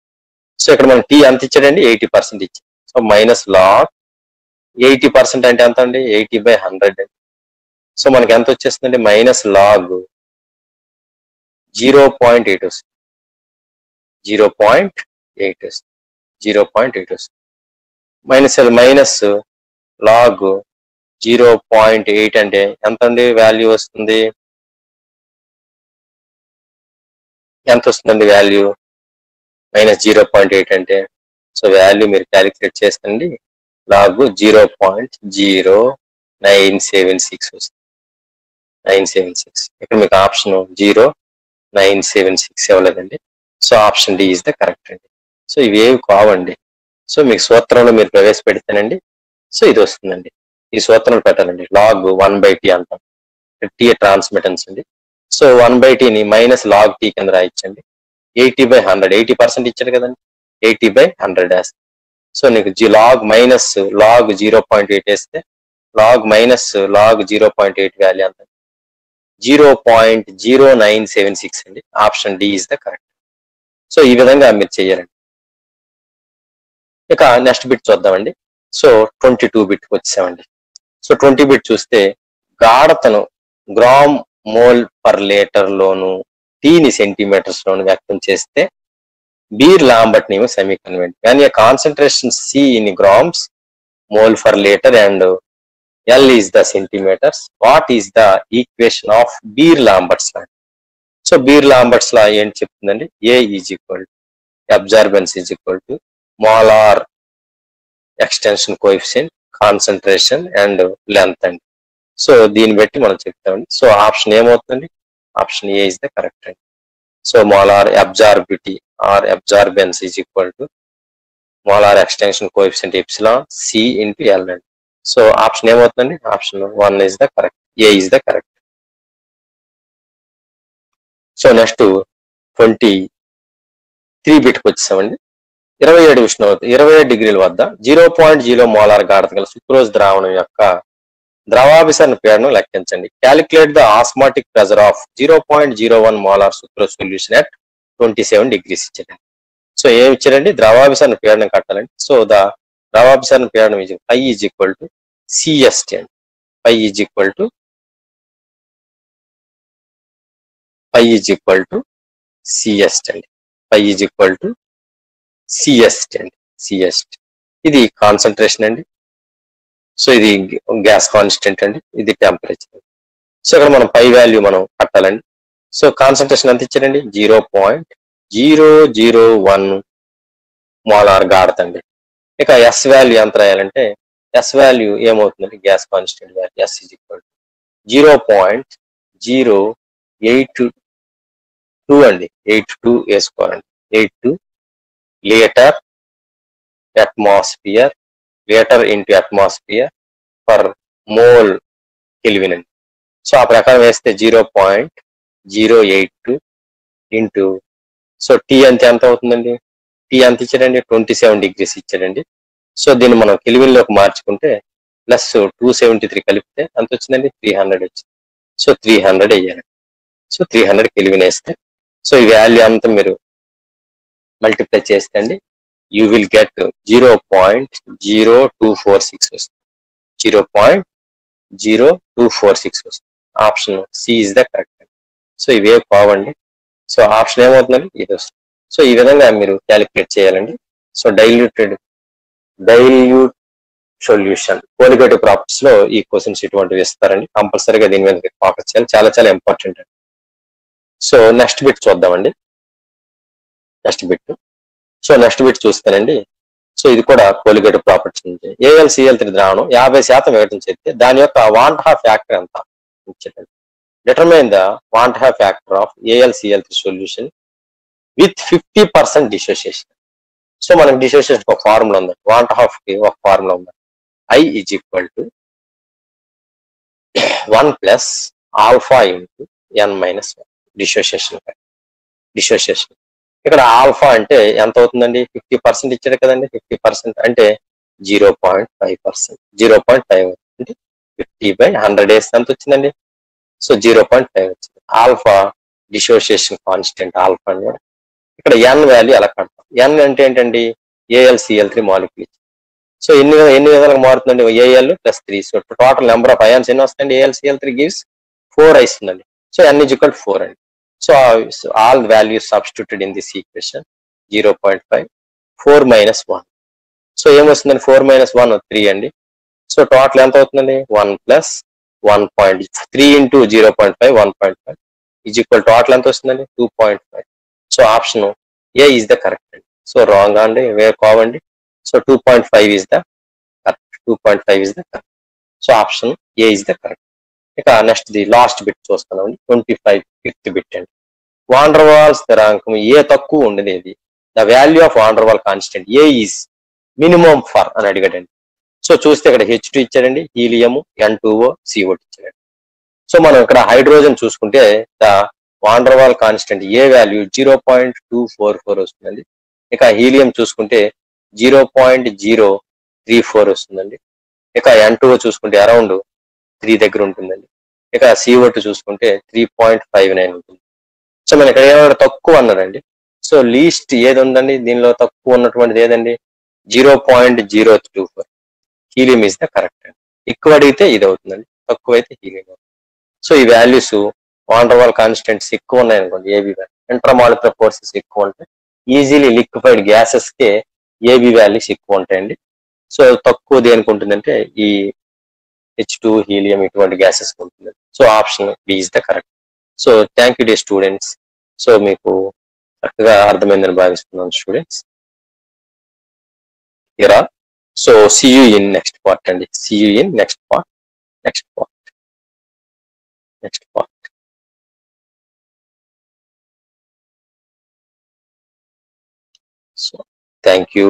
సో ఇక్కడ మనం టీ ఎంత ఇచ్చాడండి? ఎయిటీ పర్సెంట్ ఇచ్చాడు. So minus log eighty percent అంటే ఎంత అండి? ఎయిటీ బై హండ్రెడ్ సో మనకి ఎంత వచ్చేస్తుందండి? Minus log zero point eight వస్తుంది జీరో పాయింట్ ఎయిట్ వస్తుంది జీరో పాయింట్ ఎయిట్ వస్తుంది minus minus log zero point eight అంటే ఎంత అండి? వాల్యూ వస్తుంది? ఎంత వస్తుందండి value minus zero point eight అంటే సో వాల్యూ మీరు calculate చేస్తండి. Log zero point zero nine seven six వస్తుంది. నైన్ సెవెన్ సిక్స్ ఇక్కడ మీకు option zero nine seven six ఇవ్వలేదండి. So option D is the correct అండి. సో ఇవేవి కావండి. సో మీకు సూత్రంలో మీరు ప్రవేశపెడితేనండి. సో ఇది వస్తుందండి. ఈ సూత్రంలో పెట్టాలండి. లాగ్ వన్ బై టీ అంటాం. టీ ట్రాన్స్మిటెన్స్ అండి. సో వన్ బై టీని మైనస్ లాగ్ టీ కింద రాయించండి. Eighty by hundred eighty percent ఇచ్చాడు కదండి. ఎయిటీ బై హండ్రెడ్ వేస్తే సో నీకు G log minus log zero point eight వేస్తే log minus log zero point eight value అంత zero point zero nine seven six అండి. Option D is the correct so ఈ విధంగా మీరు చెయ్యాలండి ఇక నెక్స్ట్ బిట్ చూద్దామండి. సో ట్వంటీ టూ బిట్కి వచ్చామండి సో ట్వంటీ బిట్ చూస్తే గాఢతను గ్రామ్ మోల్ పర్ లీటర్ లోను టీని సెంటీమీటర్స్ లోను వ్యక్తం చేస్తే బీర్ లాంబట్ నియమ సమీకరణం కానీ concentration C in grams mole for litre and L is the centimetres. What is the equation of Beer Lambert's law? So Beer Lambert's law ఏంటి చెప్తుందండి? A is equal absorbance is equal to molar extension coefficient concentration and length అండి so దీన్ని బట్టి మనం చెప్తామండి. So option ఏమవుతుంది option A is the correct అండి. So molar absorptivity or absorbance is equal to molar extension coefficient epsilon C into L అండి. So option ఏమవుతుందండి? Option one is the correct A is the correct. So next twenty three బిట్కి వచ్చేసామండి. ఇరవై ఏడు ఉష్ణోగ్రత ఇరవై ఏడు డిగ్రీల వద్ద జీరో పాయింట్ జీరో మోలార్ గాఢత గల సుక్రోజ్ ద్రావణం యొక్క ద్రవాభిసరణ పీడనం లెక్కించండి. Calculate the osmotic pressure of zero point zero one molar Sutra solution at twenty seven degrees ఇచ్చారండి సో ఏమి ఇచ్చారండి? ద్రవాభిసరణ పీడనం కట్టాలండి. సో ద ద్రవాభిసరణ పీడనం is pi is equal to CST అండి. Pi is equal to pi is equal to CST అండి. Pi is equal to CST CST. CST ఇది కాన్సన్ట్రేషన్ అండి. సో ఇది గ్యాస్ కాన్స్టెంట్ అండి. ఇది టెంపరేచర్ సో ఇక్కడ మనం పై వాల్యూ మనం కట్టాలండి. సో కాన్సన్ట్రేషన్ ఎంత ఇచ్చారండి? Zero point zero zero one molar గాడతండి అండి. ఇక ఎస్ వాల్యూ ఎంత రాయాలంటే ఎస్ వాల్యూ ఏమవుతుందండి? Gas constant value S is equal zero point zero eight two అండి. ఎయిట్ టూ వేసుకోవాలండి. Eight two litre atmosphere litre into atmosphere per mole kelvin అండి so ఆ ప్రకారం వేస్తే zero point zero eight two into so T అంత ఎంత అవుతుందండి? T ఎంత ఇచ్చాడండి? ట్వంటీ సెవెన్ డిగ్రీస్ ఇచ్చాడండి. సో దీన్ని మనం కెల్విన్లోకి మార్చుకుంటే ప్లస్ టూ సెవెంటీ త్రీ కలిపితే ఎంత వచ్చిందండి? త్రీ హండ్రెడ్ వచ్చింది. సో త్రీ హండ్రెడ్ వేయాలి సో త్రీ హండ్రెడ్ కెలివిన్ వేస్తే సో ఈ వాల్యూ అంతా మీరు మల్టిప్లై చేస్తే అండి you will get zero point zero two four six వస్తుంది. Zero point zero two four six వస్తుంది. Option C is the correct so ఇవే కావండి. సో ఆప్షన్ ఏమవుతుందండి? ఇది వస్తుంది. సో ఈ విధంగా మీరు క్యాలిక్యులేట్ చేయాలండి. So diluted dilute solution colligative ప్రాపర్టీస్లో ఈ క్వశ్చన్స్ ఇటువంటివి ఇస్తారండి. కంపల్సరీగా దీని మీద ఫోకస్ చేయాలి. చాలా చాలా ఇంపార్టెంట్ అండి. సో నెక్స్ట్ బిట్ చూద్దామండి. Next bit so next bit చూస్తానండి సో ఇది కూడా కోలిగేటివ్ ప్రాపర్టీస్ నుంచి. ఏఎల్ సిఎల్ త్రీ ద్రావణం యాభై శాతం వేయటం చేస్తే దాని యొక్క వాంట్ హాఫ్ ఫ్యాక్టర్ ఎంత? ఇచ్చేటండి determine the van't Hoff factor of AL CL three solution with fifty percent dissociation so మనకి డిసోసియేషన్ ఒక ఫార్ములా ఉంది. వాంట్ హాఫ్కి ఒక ఫార్ములా ఉంది. I is equal to one plus alpha into N minus one dissociation dissociation ఇక్కడ alpha అంటే ఎంత అవుతుందండి? ఫిఫ్టీ పర్సెంట్ ఇచ్చాడు కదండి. ఫిఫ్టీ పర్సెంట్ అంటే zero point five percent. Zero point five అంటే ఫిఫ్టీ బై హండ్రెడ్ వేస్తే ఎంత వచ్చిందండి? సో జీరో పాయింట్ ఫైవ్ వచ్చింది. ఆల్ఫా డిసోసియేషన్ కాన్స్టెంట్ ఆల్ఫా అని కూడా. ఇక్కడ ఎన్ వాల్యూ ఎలా కడతాం ఎన్ అంటే ఏంటండి? ఏఎల్సిఎల్ త్రీ మాలిక్యూల్ సో ఎన్ని ఎన్ని విధాలుగా మారుతుందండి? AL plus three. So total number of ions ఎన్ని వస్తాయండి? AL CL three gives four ఇస్తుందండి సో ఎన్ ఈజ్ ఫోర్ అండి. So all values substituted in this equation zero point five four minus one so ఏమొస్తుందండి four minus one three అండి. So total ఎంత అవుతుందండి? One plus one point three into zero point five one point five is equal total ఎంత వస్తుందండి? Two point five so option A is the correct అండి. So wrong అండి వే కావండి so two point five is the correct two point five is the correct so option A is the correct ఇక next the last bit చూస్తున్నామండి twenty five fifth bit అండి van der Waal స్థిరాంకం ఏ తక్కువ ఉండేది the value of van der Waal constant A is minimum for అని అడిగాడండి. So చూస్తే ఇక్కడ హెచ్ టూ ఇచ్చాడండి. Helium N two O C O ఇచ్చాడండి. సో మనం ఇక్కడ హైడ్రోజన్ చూసుకుంటే the van der Waal constant a value zero point two four four వస్తుందండి. ఇక హీలియం చూసుకుంటే zero point zero three four వస్తుందండి. ఇక ఎన్ టూ చూసుకుంటే అరౌండ్ త్రీ దగ్గర ఉంటుందండి. ఇక సిఓ టూ చూసుకుంటే త్రీ పాయింట్ ఫైవ్ నైన్ ఉంటుంది. సో మనం ఇక్కడ ఏమైనా తక్కువ అన్నారండి సో లీస్ట్ ఏది ఉందండి? దీనిలో తక్కువ ఉన్నటువంటిది ఏదండి? Zero point zero two four helium is the correct అండి ఎక్కువ అడిగితే ఇది అవుతుందండి. తక్కువ అయితే హీలియం సో ఈ values van der Waal constants ఎక్కువ ఉన్నాయి అనుకోండి ఏబి ఇంటర్మాలిక్యులర్ ఫోర్సెస్ ఎక్కువ ఉంటాయి ఈజీలీ లిక్విఫైడ్ గ్యాసెస్ కే ఏబి వాల్యూస్ ఎక్కువ ఉంటాయండి. సో తక్కువ దేనికి ఉంటుందంటే ఈ హెచ్ టూ హీలియం ఇటువంటి గ్యాసెస్ ఉంటుంది so option B is the correct so thank you day students so మీకు చక్కగా అర్థమైందని భావిస్తున్నాను students Ira so see you in next part అండి see you in next part next part next part so thank you